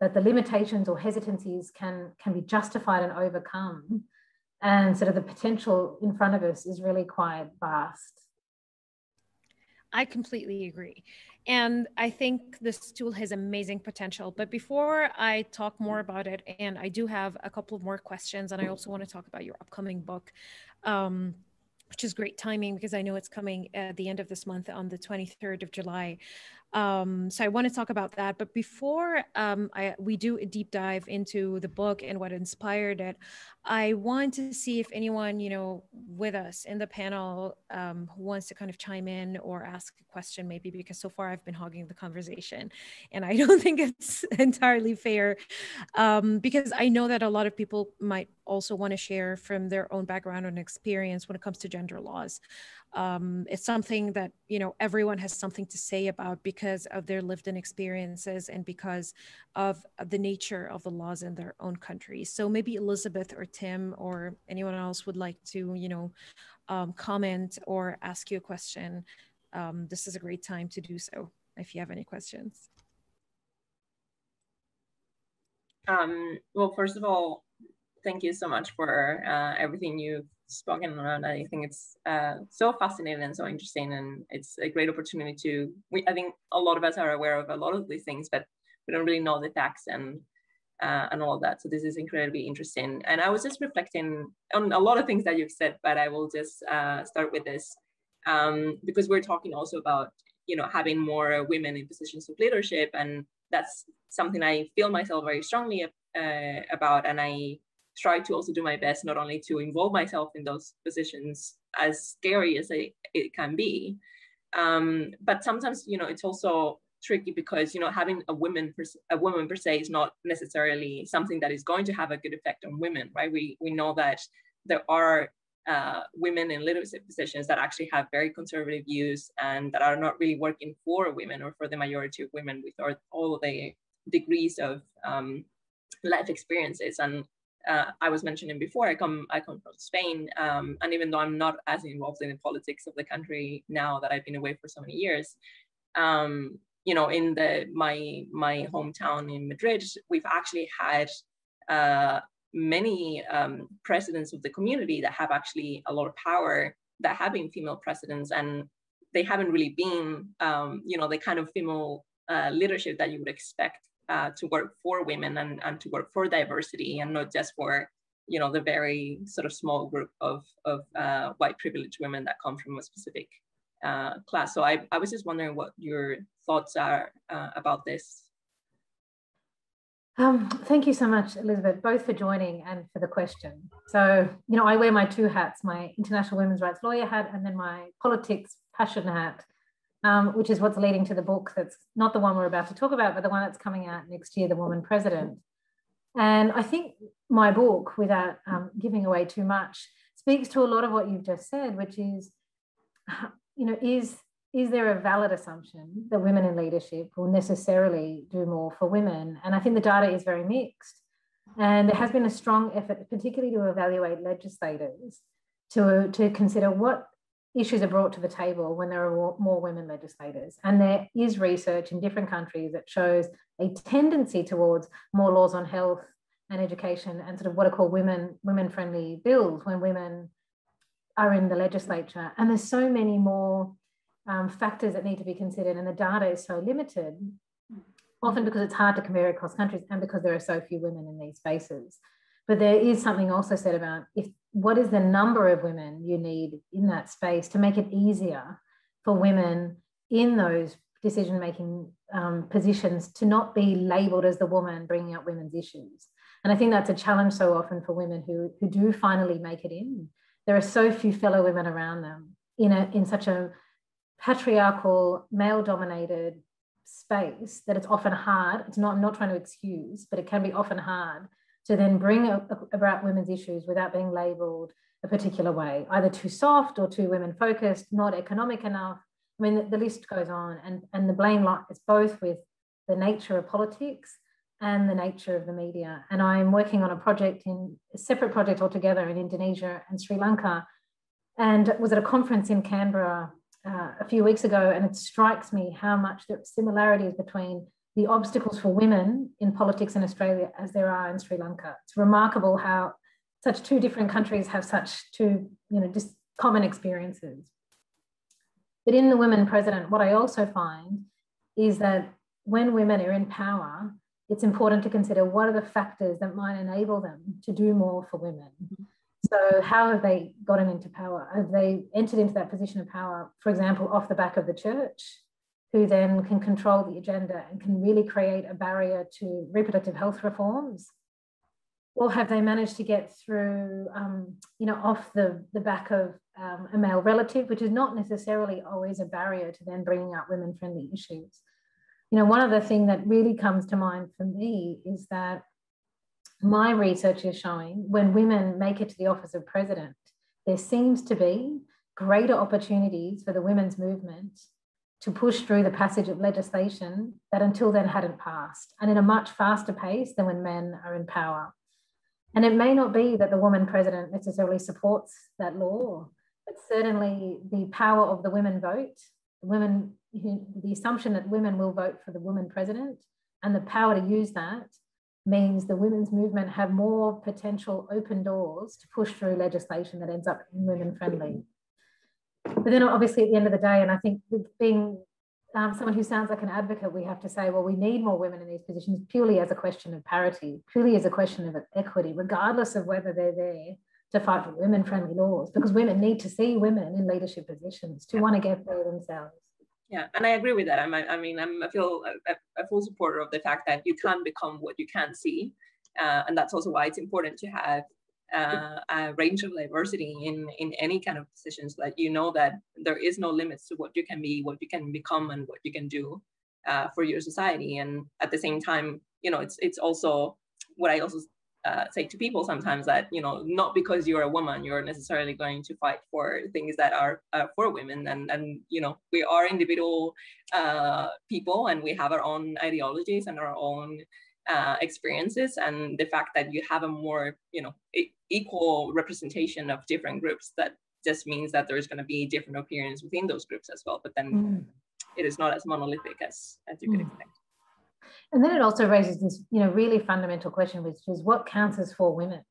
that the limitations or hesitancies can, can be justified and overcome. And sort of the potential in front of us is really quite vast. I completely agree. And I think this tool has amazing potential. But before I talk more about it, and I do have a couple of more questions, and I also want to talk about your upcoming book. Um, which is great timing because I know it's coming at the end of this month on the 23rd of July. Um, so I want to talk about that. But before um, I, we do a deep dive into the book and what inspired it, I want to see if anyone, you know, with us in the panel um, who wants to kind of chime in or ask a question, maybe because so far I've been hogging the conversation, and I don't think it's entirely fair, um, because I know that a lot of people might also want to share from their own background and experience when it comes to gender laws um, it's something that you know everyone has something to say about because of their lived-in experiences and because of, the nature of the laws in their own countries so maybe elizabeth or tim or anyone else would like to you know um, comment or ask you a question. Um, this is a great time to do so if you have any questions. Um, well first of all thank you so much for uh, everything you've spoken around. I think it's uh, so fascinating and so interesting, and it's a great opportunity to. We, I think a lot of us are aware of a lot of these things, but we don't really know the facts and uh, and all of that. So this is incredibly interesting. And I was just reflecting on a lot of things that you've said, but I will just uh, start with this um, because we're talking also about you know having more women in positions of leadership, and that's something I feel myself very strongly uh, about, and I try to also do my best not only to involve myself in those positions as scary as it, can be um, but sometimes you know it's also tricky because you know having a woman per, a woman per se is not necessarily something that is going to have a good effect on women right? We we know that there are uh, women in leadership positions that actually have very conservative views and that are not really working for women or for the majority of women with all the degrees of um, life experiences. And uh, I was mentioning before, I come I come from Spain, um, and even though I'm not as involved in the politics of the country now that I've been away for so many years, um, you know, in the my my hometown in Madrid, we've actually had uh, many um, presidents of the community that have actually a lot of power that have been female presidents, and they haven't really been, um, you know, the kind of female uh, leadership that you would expect uh, to work for women and, and to work for diversity and not just for you know the very sort of small group of, of uh, white privileged women that come from a specific uh, class. So I, I was just wondering what your thoughts are uh, about this. Um, thank you so much, Elizabeth, both for joining and for the question. So, you know, I wear my two hats, my international women's rights lawyer hat and then my politics passion hat um, which is what's leading to the book that's not the one we're about to talk about, but the one that's coming out next year, The Woman President. And I think my book, without um, giving away too much, speaks to a lot of what you've just said, which is, you know, is is there a valid assumption that women in leadership will necessarily do more for women? And I think the data is very mixed. And there has been a strong effort, particularly to evaluate legislators, to, to consider what issues are brought to the table when there are more women legislators. And there is research in different countries that shows a tendency towards more laws on health and education and sort of what are called women women friendly bills when women are in the legislature. And there's so many more um, factors that need to be considered, and the data is so limited, often because it's hard to compare across countries and because there are so few women in these spaces. But there is something also said about if what is the number of women you need in that space to make it easier for women in those decision making um, positions to not be labeled as the woman bringing up women's issues. And I think that's a challenge so often for women who, who do finally make it in. There are so few fellow women around them in, a, in such a patriarchal, male dominated space that it's often hard. It's not, I'm not trying to excuse, but it can be often hard to then bring a, a, about women's issues without being labeled a particular way, either too soft or too women focused, not economic enough. I mean, the, the list goes on, and, and the blame lies both with the nature of politics and the nature of the media. And I'm working on a project in a separate project altogether in Indonesia and Sri Lanka, and was at a conference in Canberra uh, a few weeks ago, and it strikes me how much the similarities between the obstacles for women in politics in Australia as there are in Sri Lanka. It's remarkable how such two different countries have such two, you know, just common experiences. But in the women president, what I also find is that when women are in power, it's important to consider what are the factors that might enable them to do more for women. So, how have they gotten into power? Have they entered into that position of power, for example, off the back of the church? Who then can control the agenda and can really create a barrier to reproductive health reforms? Or have they managed to get through, um, you know, off the, the back of um, a male relative, which is not necessarily always a barrier to then bringing up women friendly issues? You know, one of the things that really comes to mind for me is that my research is showing when women make it to the office of president, there seems to be greater opportunities for the women's movement to push through the passage of legislation that until then hadn't passed, and in a much faster pace than when men are in power. And it may not be that the woman president necessarily supports that law, but certainly the power of the women vote, the women, the assumption that women will vote for the woman president, and the power to use that means the women's movement have more potential open doors to push through legislation that ends up women friendly. But then obviously at the end of the day, and I think being um, someone who sounds like an advocate, we have to say, well, we need more women in these positions purely as a question of parity, purely as a question of equity, regardless of whether they're there to fight for women friendly laws, because women need to see women in leadership positions to yeah. want to get there themselves. Yeah, and I agree with that. I'm, I mean, I'm, I feel a, a full supporter of the fact that you can become what you can see. Uh, and that's also why it's important to have uh, a range of diversity in in any kind of positions that you know that there is no limits to what you can be what you can become and what you can do uh, for your society. And at the same time you know it's it's also what i also uh, say to people sometimes that you know not because you're a woman you're necessarily going to fight for things that are uh, for women. And and you know we are individual uh, people and we have our own ideologies and our own uh, experiences and the fact that you have a more you know equal representation of different groups that just means that there's going to be different opinions within those groups as well but then mm. it is not as monolithic as as you mm. could expect and then it also raises this you know really fundamental question which is what counts as for women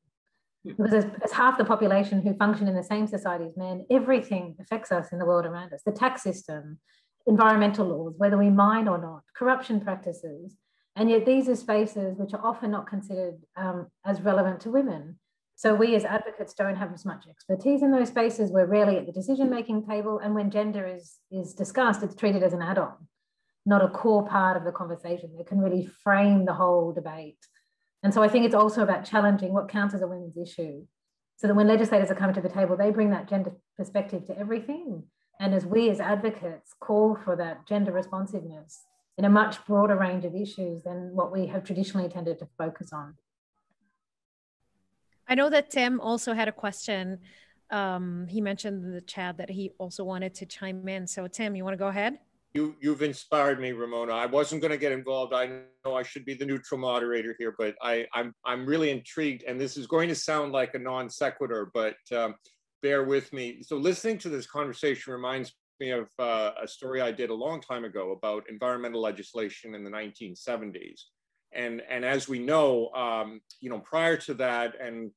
mm. because as, as, half the population who function in the same society as men everything affects us in the world around us the tax system environmental laws whether we mine or not corruption practices and yet these are spaces which are often not considered um, as relevant to women. So we as advocates don't have as much expertise in those spaces. We're rarely at the decision-making table. And when gender is, is discussed, it's treated as an add-on, not a core part of the conversation that can really frame the whole debate. And so I think it's also about challenging what counts as a women's issue. So that when legislators are coming to the table, they bring that gender perspective to everything. And as we as advocates call for that gender responsiveness, in a much broader range of issues than what we have traditionally tended to focus on. I know that Tim also had a question. Um, he mentioned in the chat that he also wanted to chime in. So Tim, you want to go ahead? You, you've inspired me, Ramona. I wasn't going to get involved. I know I should be the neutral moderator here, but I, I'm, I'm really intrigued. And this is going to sound like a non sequitur, but um, bear with me. So listening to this conversation reminds me of uh, a story I did a long time ago about environmental legislation in the 1970s. And, and as we know, um, you know, prior to that, and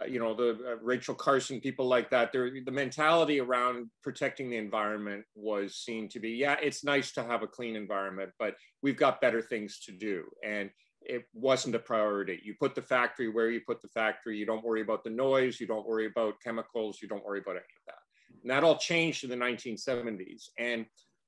uh, you know, the uh, Rachel Carson, people like that, the mentality around protecting the environment was seen to be, yeah, it's nice to have a clean environment, but we've got better things to do. And it wasn't a priority. You put the factory where you put the factory. You don't worry about the noise. You don't worry about chemicals. You don't worry about any of that. And that all changed in the 1970s. And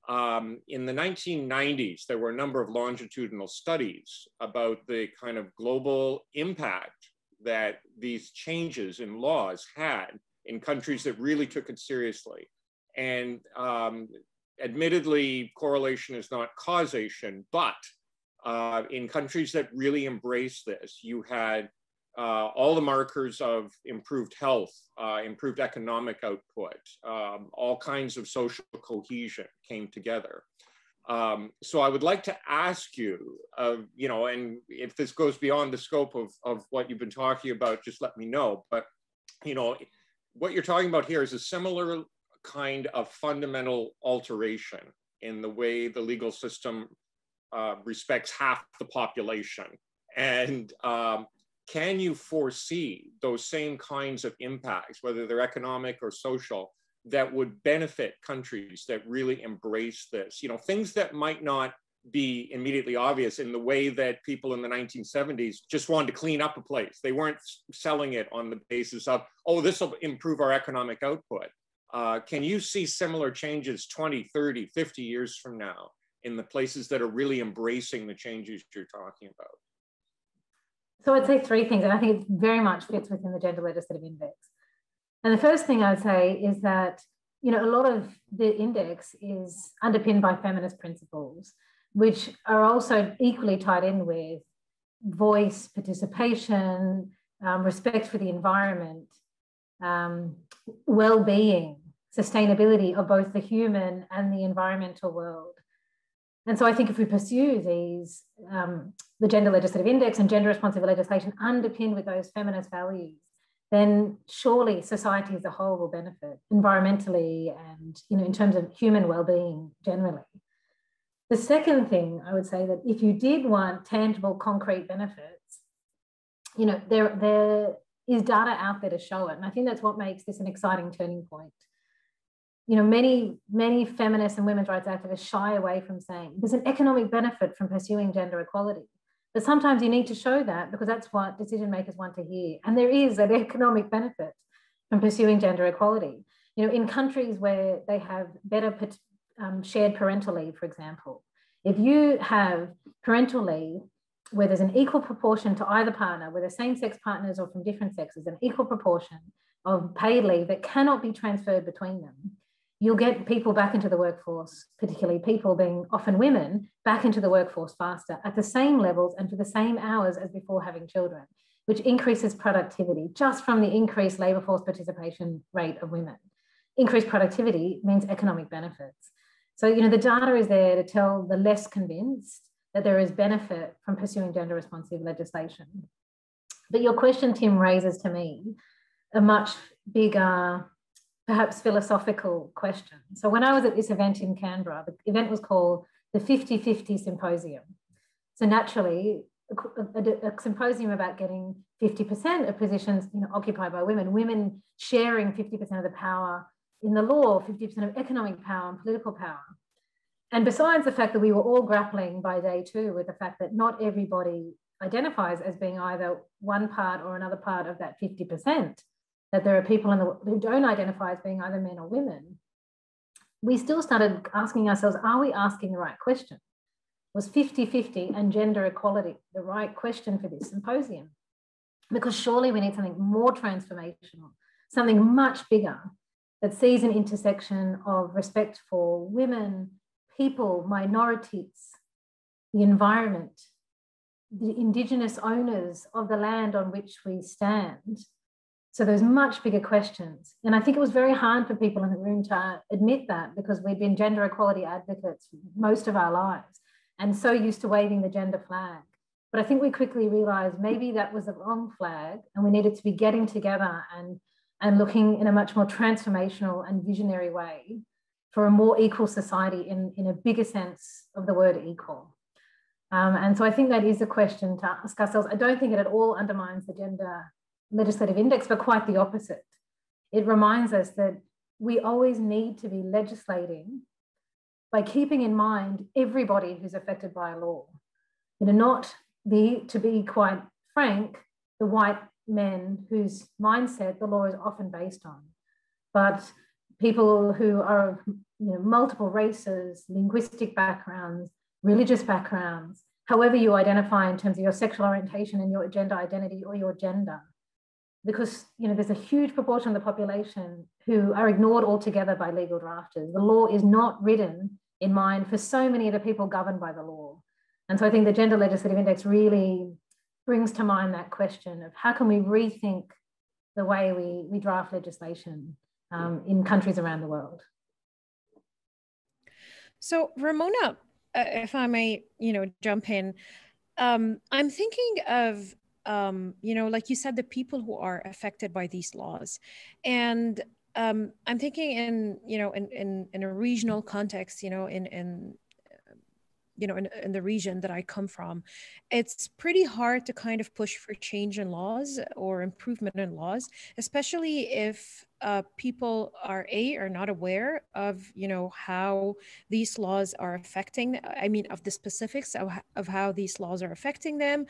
um, in the 1990s, there were a number of longitudinal studies about the kind of global impact that these changes in laws had in countries that really took it seriously. And um, admittedly, correlation is not causation, but uh, in countries that really embrace this, you had uh, all the markers of improved health, uh, improved economic output, um, all kinds of social cohesion came together. Um, so I would like to ask you, uh, you know, and if this goes beyond the scope of, of what you've been talking about, just let me know. But, you know, what you're talking about here is a similar kind of fundamental alteration in the way the legal system uh, respects half the population. And um, can you foresee those same kinds of impacts, whether they're economic or social, that would benefit countries that really embrace this? You know, things that might not be immediately obvious in the way that people in the 1970s just wanted to clean up a place. They weren't selling it on the basis of, oh, this will improve our economic output. Uh, can you see similar changes 20, 30, 50 years from now in the places that are really embracing the changes you're talking about? So I'd say three things, and I think it very much fits within the gender legislative index. And the first thing I'd say is that you know a lot of the index is underpinned by feminist principles, which are also equally tied in with voice, participation, um, respect for the environment, um, well-being, sustainability of both the human and the environmental world. And so I think if we pursue these, um, the gender legislative index and gender responsive legislation underpinned with those feminist values, then surely society as a whole will benefit environmentally and you know in terms of human well-being generally. The second thing I would say that if you did want tangible, concrete benefits, you know, there, there is data out there to show it. And I think that's what makes this an exciting turning point you know, many, many feminists and women's rights activists shy away from saying there's an economic benefit from pursuing gender equality. But sometimes you need to show that because that's what decision makers want to hear. And there is an economic benefit from pursuing gender equality. You know, in countries where they have better um, shared parental leave, for example, if you have parental leave where there's an equal proportion to either partner, whether same sex partners or from different sexes, an equal proportion of paid leave that cannot be transferred between them, you'll get people back into the workforce, particularly people being often women, back into the workforce faster at the same levels and for the same hours as before having children, which increases productivity just from the increased labour force participation rate of women. Increased productivity means economic benefits. So, you know, the data is there to tell the less convinced that there is benefit from pursuing gender responsive legislation. But your question, Tim, raises to me a much bigger perhaps philosophical question. So when I was at this event in Canberra, the event was called the 50-50 Symposium. So naturally, a, a, a, symposium about getting 50% of positions you know, occupied by women, women sharing 50% of the power in the law, 50% of economic power and political power. And besides the fact that we were all grappling by day two with the fact that not everybody identifies as being either one part or another part of that 50%, that there are people in the who don't identify as being either men or women, we still started asking ourselves, are we asking the right question? Was 50-50 and gender equality the right question for this symposium? Because surely we need something more transformational, something much bigger that sees an intersection of respect for women, people, minorities, the environment, the indigenous owners of the land on which we stand, so there's much bigger questions. And I think it was very hard for people in the room to admit that because we'd been gender equality advocates most of our lives and so used to waving the gender flag. But I think we quickly realized maybe that was the wrong flag and we needed to be getting together and, and looking in a much more transformational and visionary way for a more equal society in, in a bigger sense of the word equal. Um, and so I think that is a question to ask ourselves. I don't think it at all undermines the gender legislative index, but quite the opposite. It reminds us that we always need to be legislating by keeping in mind everybody who's affected by a law. You know, not the, to be quite frank, the white men whose mindset the law is often based on, but people who are of you know, multiple races, linguistic backgrounds, religious backgrounds, however you identify in terms of your sexual orientation and your gender identity or your gender because you know there's a huge proportion of the population who are ignored altogether by legal drafters. The law is not written in mind for so many of the people governed by the law. And so I think the Gender Legislative Index really brings to mind that question of how can we rethink the way we, we draft legislation um, in countries around the world. So Ramona, uh, if I may, you know, jump in, um, I'm thinking of um, you know, like you said, the people who are affected by these laws. And um, I'm thinking in, you know, in, in, in a regional context, you know, in, in you know, in, in the region that I come from, it's pretty hard to kind of push for change in laws or improvement in laws, especially if uh, people are a are not aware of you know how these laws are affecting i mean of the specifics of, of how these laws are affecting them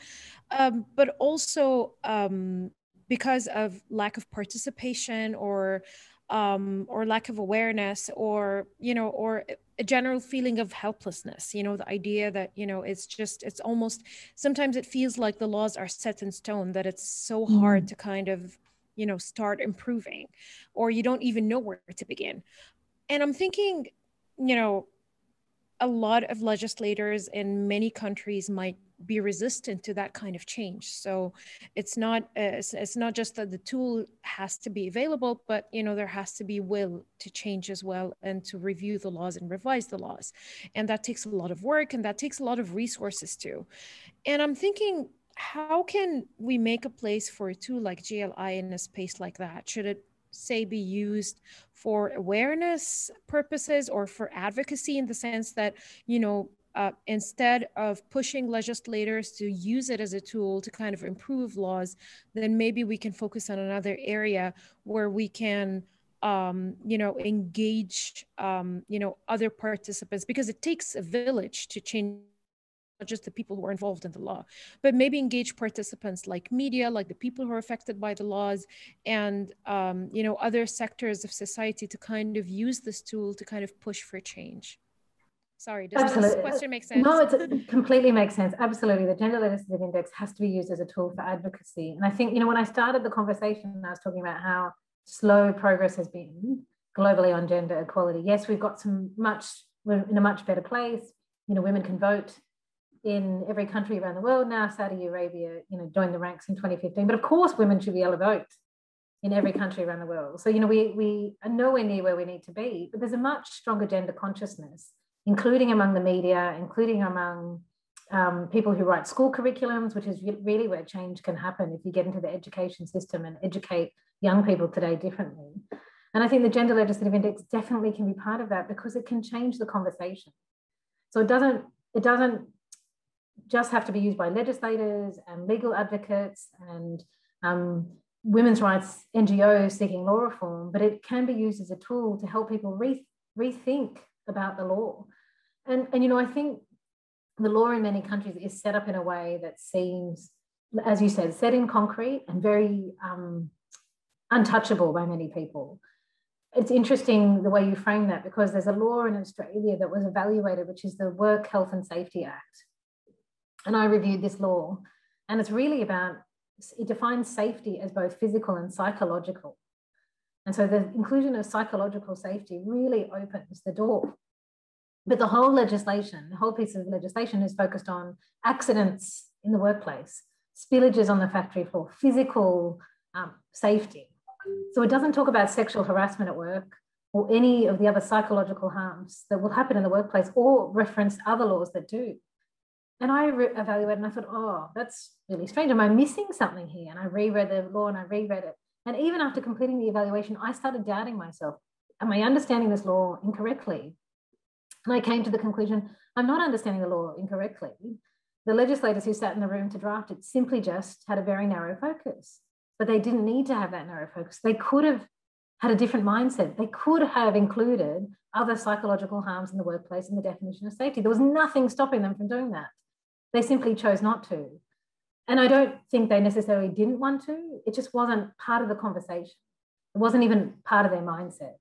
um, but also um, because of lack of participation or um, or lack of awareness or you know or a general feeling of helplessness you know the idea that you know it's just it's almost sometimes it feels like the laws are set in stone that it's so mm. hard to kind of you know start improving or you don't even know where to begin and i'm thinking you know a lot of legislators in many countries might be resistant to that kind of change. So it's not uh, it's, it's, not just that the tool has to be available but you know there has to be will to change as well and to review the laws and revise the laws. And that takes a lot of work and that takes a lot of resources too. And i'm thinking how can we make a place for a tool like gli in a space like that? Should it say be used for awareness purposes or for advocacy in the sense that you know uh, instead of pushing legislators to use it as a tool to kind of improve laws, then maybe we can focus on another area where we can um, you know, engage, um, you know, other participants because it takes a village to change not just the people who are involved in the law, but maybe engage participants like media, like the people who are affected by the laws, and um, you know other sectors of society to kind of use this tool to kind of push for change. Sorry, does Absolutely. this question make sense? No, it completely makes sense. Absolutely, the gender legislative index has to be used as a tool for advocacy, and I think you know when I started the conversation, I was talking about how slow progress has been globally on gender equality. Yes, we've got some much we're in a much better place. You know, women can vote in every country around the world now. Saudi Arabia, you know, joined the ranks in 2015. But of course, women should be able to vote in every country around the world. So, you know, we, we are nowhere near where we need to be, but there's a much stronger gender consciousness, including among the media, including among um, people who write school curriculums, which is really where change can happen if you get into the education system and educate young people today differently. And I think the Gender Legislative Index definitely can be part of that because it can change the conversation. So it doesn't, it doesn't just have to be used by legislators and legal advocates and um, women's rights NGOs seeking law reform, but it can be used as a tool to help people re- rethink about the law. And, and, you know, I think the law in many countries is set up in a way that seems, as you said, set in concrete and very um, untouchable by many people. It's interesting the way you frame that because there's a law in Australia that was evaluated, which is the Work Health and Safety Act and I reviewed this law, and it's really about it defines safety as both physical and psychological. And so the inclusion of psychological safety really opens the door. But the whole legislation, the whole piece of legislation is focused on accidents in the workplace, spillages on the factory floor, physical um, safety. So it doesn't talk about sexual harassment at work or any of the other psychological harms that will happen in the workplace or reference other laws that do. And I re- evaluated and I thought, oh, that's really strange. Am I missing something here? And I reread the law and I reread it. And even after completing the evaluation, I started doubting myself. Am I understanding this law incorrectly? And I came to the conclusion I'm not understanding the law incorrectly. The legislators who sat in the room to draft it simply just had a very narrow focus, but they didn't need to have that narrow focus. They could have had a different mindset. They could have included other psychological harms in the workplace in the definition of safety. There was nothing stopping them from doing that. They simply chose not to. And I don't think they necessarily didn't want to, it just wasn't part of the conversation. It wasn't even part of their mindset.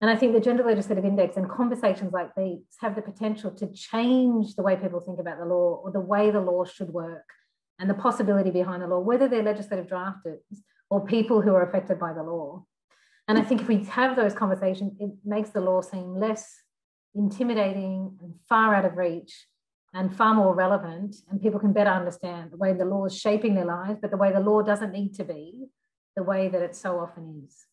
And I think the Gender Legislative Index and conversations like these have the potential to change the way people think about the law or the way the law should work and the possibility behind the law, whether they're legislative drafters or people who are affected by the law. And I think if we have those conversations, it makes the law seem less intimidating and far out of reach and far more relevant, and people can better understand the way the law is shaping their lives, but the way the law doesn't need to be the way that it so often is.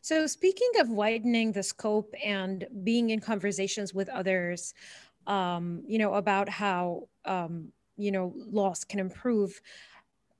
So, speaking of widening the scope and being in conversations with others, um, you know, about how, um, you know, loss can improve,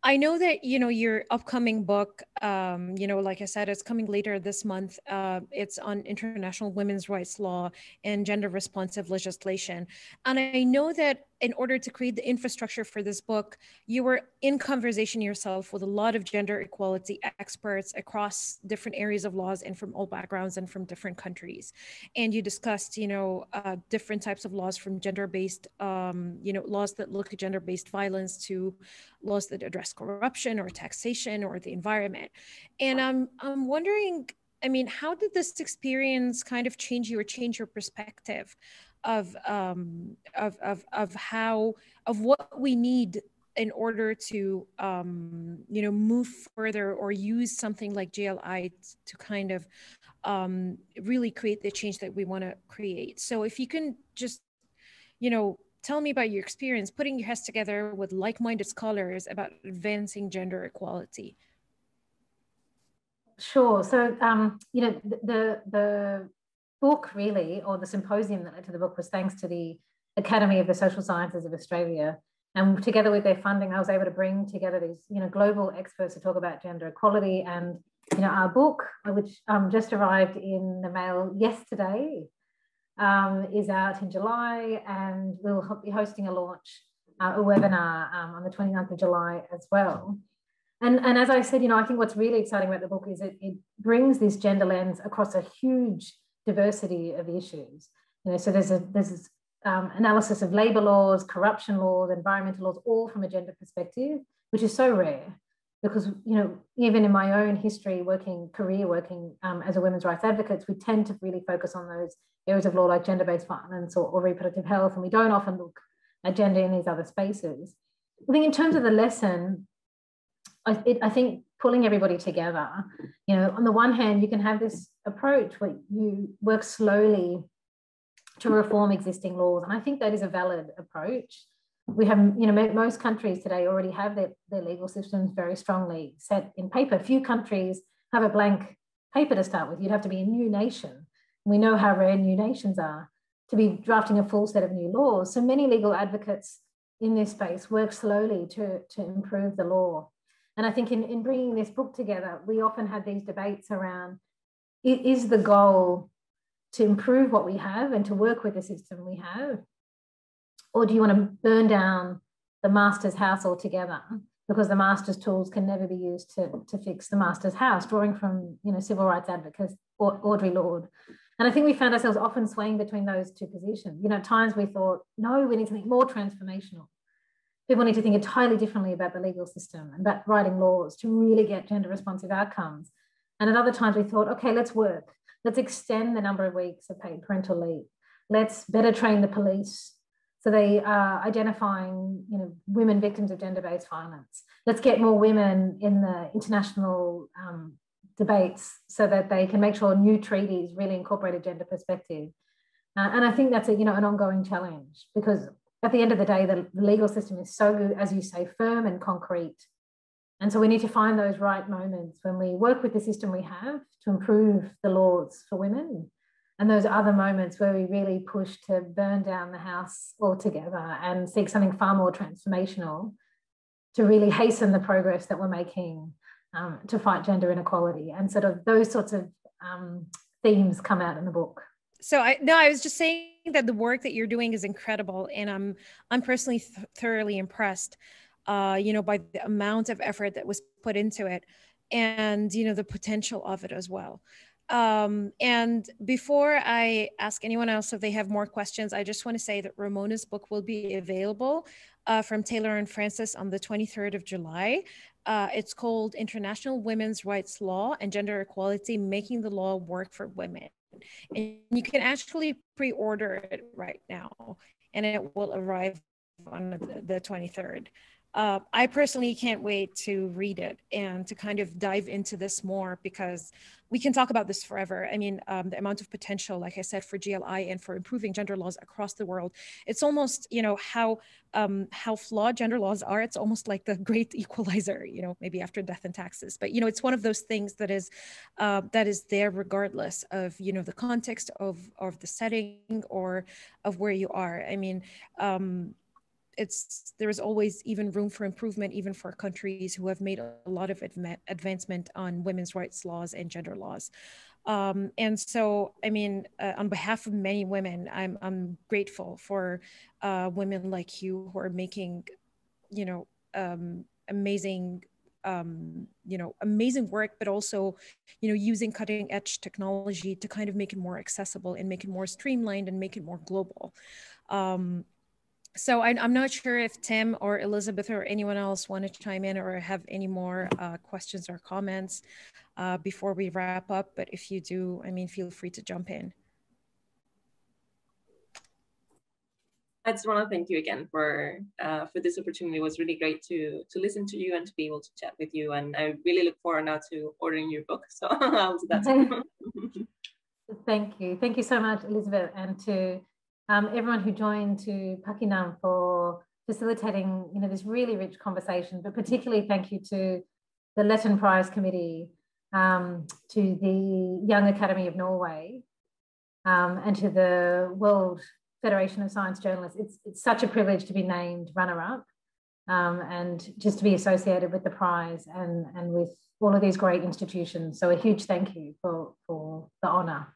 I know that you know your upcoming book. Um, you know, like I said, it's coming later this month. Uh, it's on international women's rights law and gender responsive legislation, and I know that in order to create the infrastructure for this book, you were in conversation yourself with a lot of gender equality experts across different areas of laws and from all backgrounds and from different countries. And you discussed, you know, uh, different types of laws from gender-based, um, you know, laws that look at gender-based violence to laws that address corruption or taxation or the environment. And I'm, I'm wondering, I mean, how did this experience kind of change you or change your perspective of um, of of of how of what we need in order to um, you know move further or use something like GLI to kind of um, really create the change that we want to create. So if you can just you know tell me about your experience putting your heads together with like-minded scholars about advancing gender equality. Sure. So um, you know the the book really, or the symposium that led to the book was thanks to the Academy of the Social Sciences of Australia. And together with their funding, I was able to bring together these, you know, global experts to talk about gender equality. And, you know, our book, which um, just arrived in the mail yesterday, um, is out in July, and we'll be hosting a launch, uh, a webinar um, on the 29th of July as well. And, and as I said, you know, I think what's really exciting about the book is it, it brings this gender lens across a huge diversity of issues. You know, so there's a there's this, um, analysis of labor laws, corruption laws, environmental laws, all from a gender perspective, which is so rare because you know even in my own history working career working um, as a women's rights advocates we tend to really focus on those areas of law like gender-based violence or, or reproductive health and we don't often look at gender in these other spaces i think in terms of the lesson I, it, I think pulling everybody together you know on the one hand you can have this approach where you work slowly to reform existing laws and i think that is a valid approach we have, you know, most countries today already have their, their legal systems very strongly set in paper. Few countries have a blank paper to start with. You'd have to be a new nation. We know how rare new nations are to be drafting a full set of new laws. So many legal advocates in this space work slowly to, to improve the law. And I think in, in bringing this book together, we often had these debates around is the goal to improve what we have and to work with the system we have or do you want to burn down the master's house altogether? Because the master's tools can never be used to, to fix the master's house, drawing from you know civil rights advocate Audre Lorde. And I think we found ourselves often swaying between those two positions. You know, times we thought, no, we need to think more transformational. People need to think entirely differently about the legal system and about writing laws to really get gender responsive outcomes. And at other times we thought, okay, let's work. Let's extend the number of weeks of paid parental leave. Let's better train the police so they are identifying, you know, women victims of gender-based violence. Let's get more women in the international um, debates so that they can make sure new treaties really incorporate a gender perspective. Uh, and I think that's a, you know, an ongoing challenge because at the end of the day, the, legal system is so, as you say, firm and concrete. And so we need to find those right moments when we work with the system we have to improve the laws for women and those other moments where we really push to burn down the house altogether and seek something far more transformational to really hasten the progress that we're making um, to fight gender inequality and sort of those sorts of um, themes come out in the book so i no i was just saying that the work that you're doing is incredible and i'm i'm personally th- thoroughly impressed uh, you know by the amount of effort that was put into it and you know the potential of it as well um, and before I ask anyone else if they have more questions, I just want to say that Ramona's book will be available uh, from Taylor and Francis on the 23rd of July. Uh, it's called International Women's Rights Law and Gender Equality Making the Law Work for Women. And you can actually pre order it right now, and it will arrive on the 23rd uh, I personally can't wait to read it and to kind of dive into this more because we can talk about this forever. I mean, um, the amount of potential, like I said, for GLI and for improving gender laws across the world. It's almost, you know, how um, how flawed gender laws are. It's almost like the great equalizer, you know, maybe after death and taxes. But you know, it's one of those things that is uh, that is there regardless of you know the context of of the setting or of where you are. I mean. Um, it's there is always even room for improvement, even for countries who have made a lot of advancement on women's rights laws and gender laws. Um, and so, I mean, uh, on behalf of many women, I'm I'm grateful for uh, women like you who are making, you know, um, amazing um, you know amazing work but also you know using cutting edge technology to kind of make it more accessible and make it more streamlined and make it more global um, so I, am not sure if Tim or Elisabet or anyone else want to chime in or have any more uh, questions or comments uh, before we wrap up. But if you do, I mean, feel free to jump in. I just want to thank you again for uh, for this opportunity. It was really great to to listen to you and to be able to chat with you. And I really look forward now to ordering your book. So I'll do that. thank you, thank you so much, Elisabet, and to um, everyone who joined to Pakinam for facilitating you know, this really rich conversation, but particularly thank you to the Letten Prize Committee, um, to the Young Academy of Norway, um, and to the World Federation of Science Journalists. It's, it's such a privilege to be named runner-up um, and just to be associated with the prize and, and with all of these great institutions. So a huge thank you for, for the honour.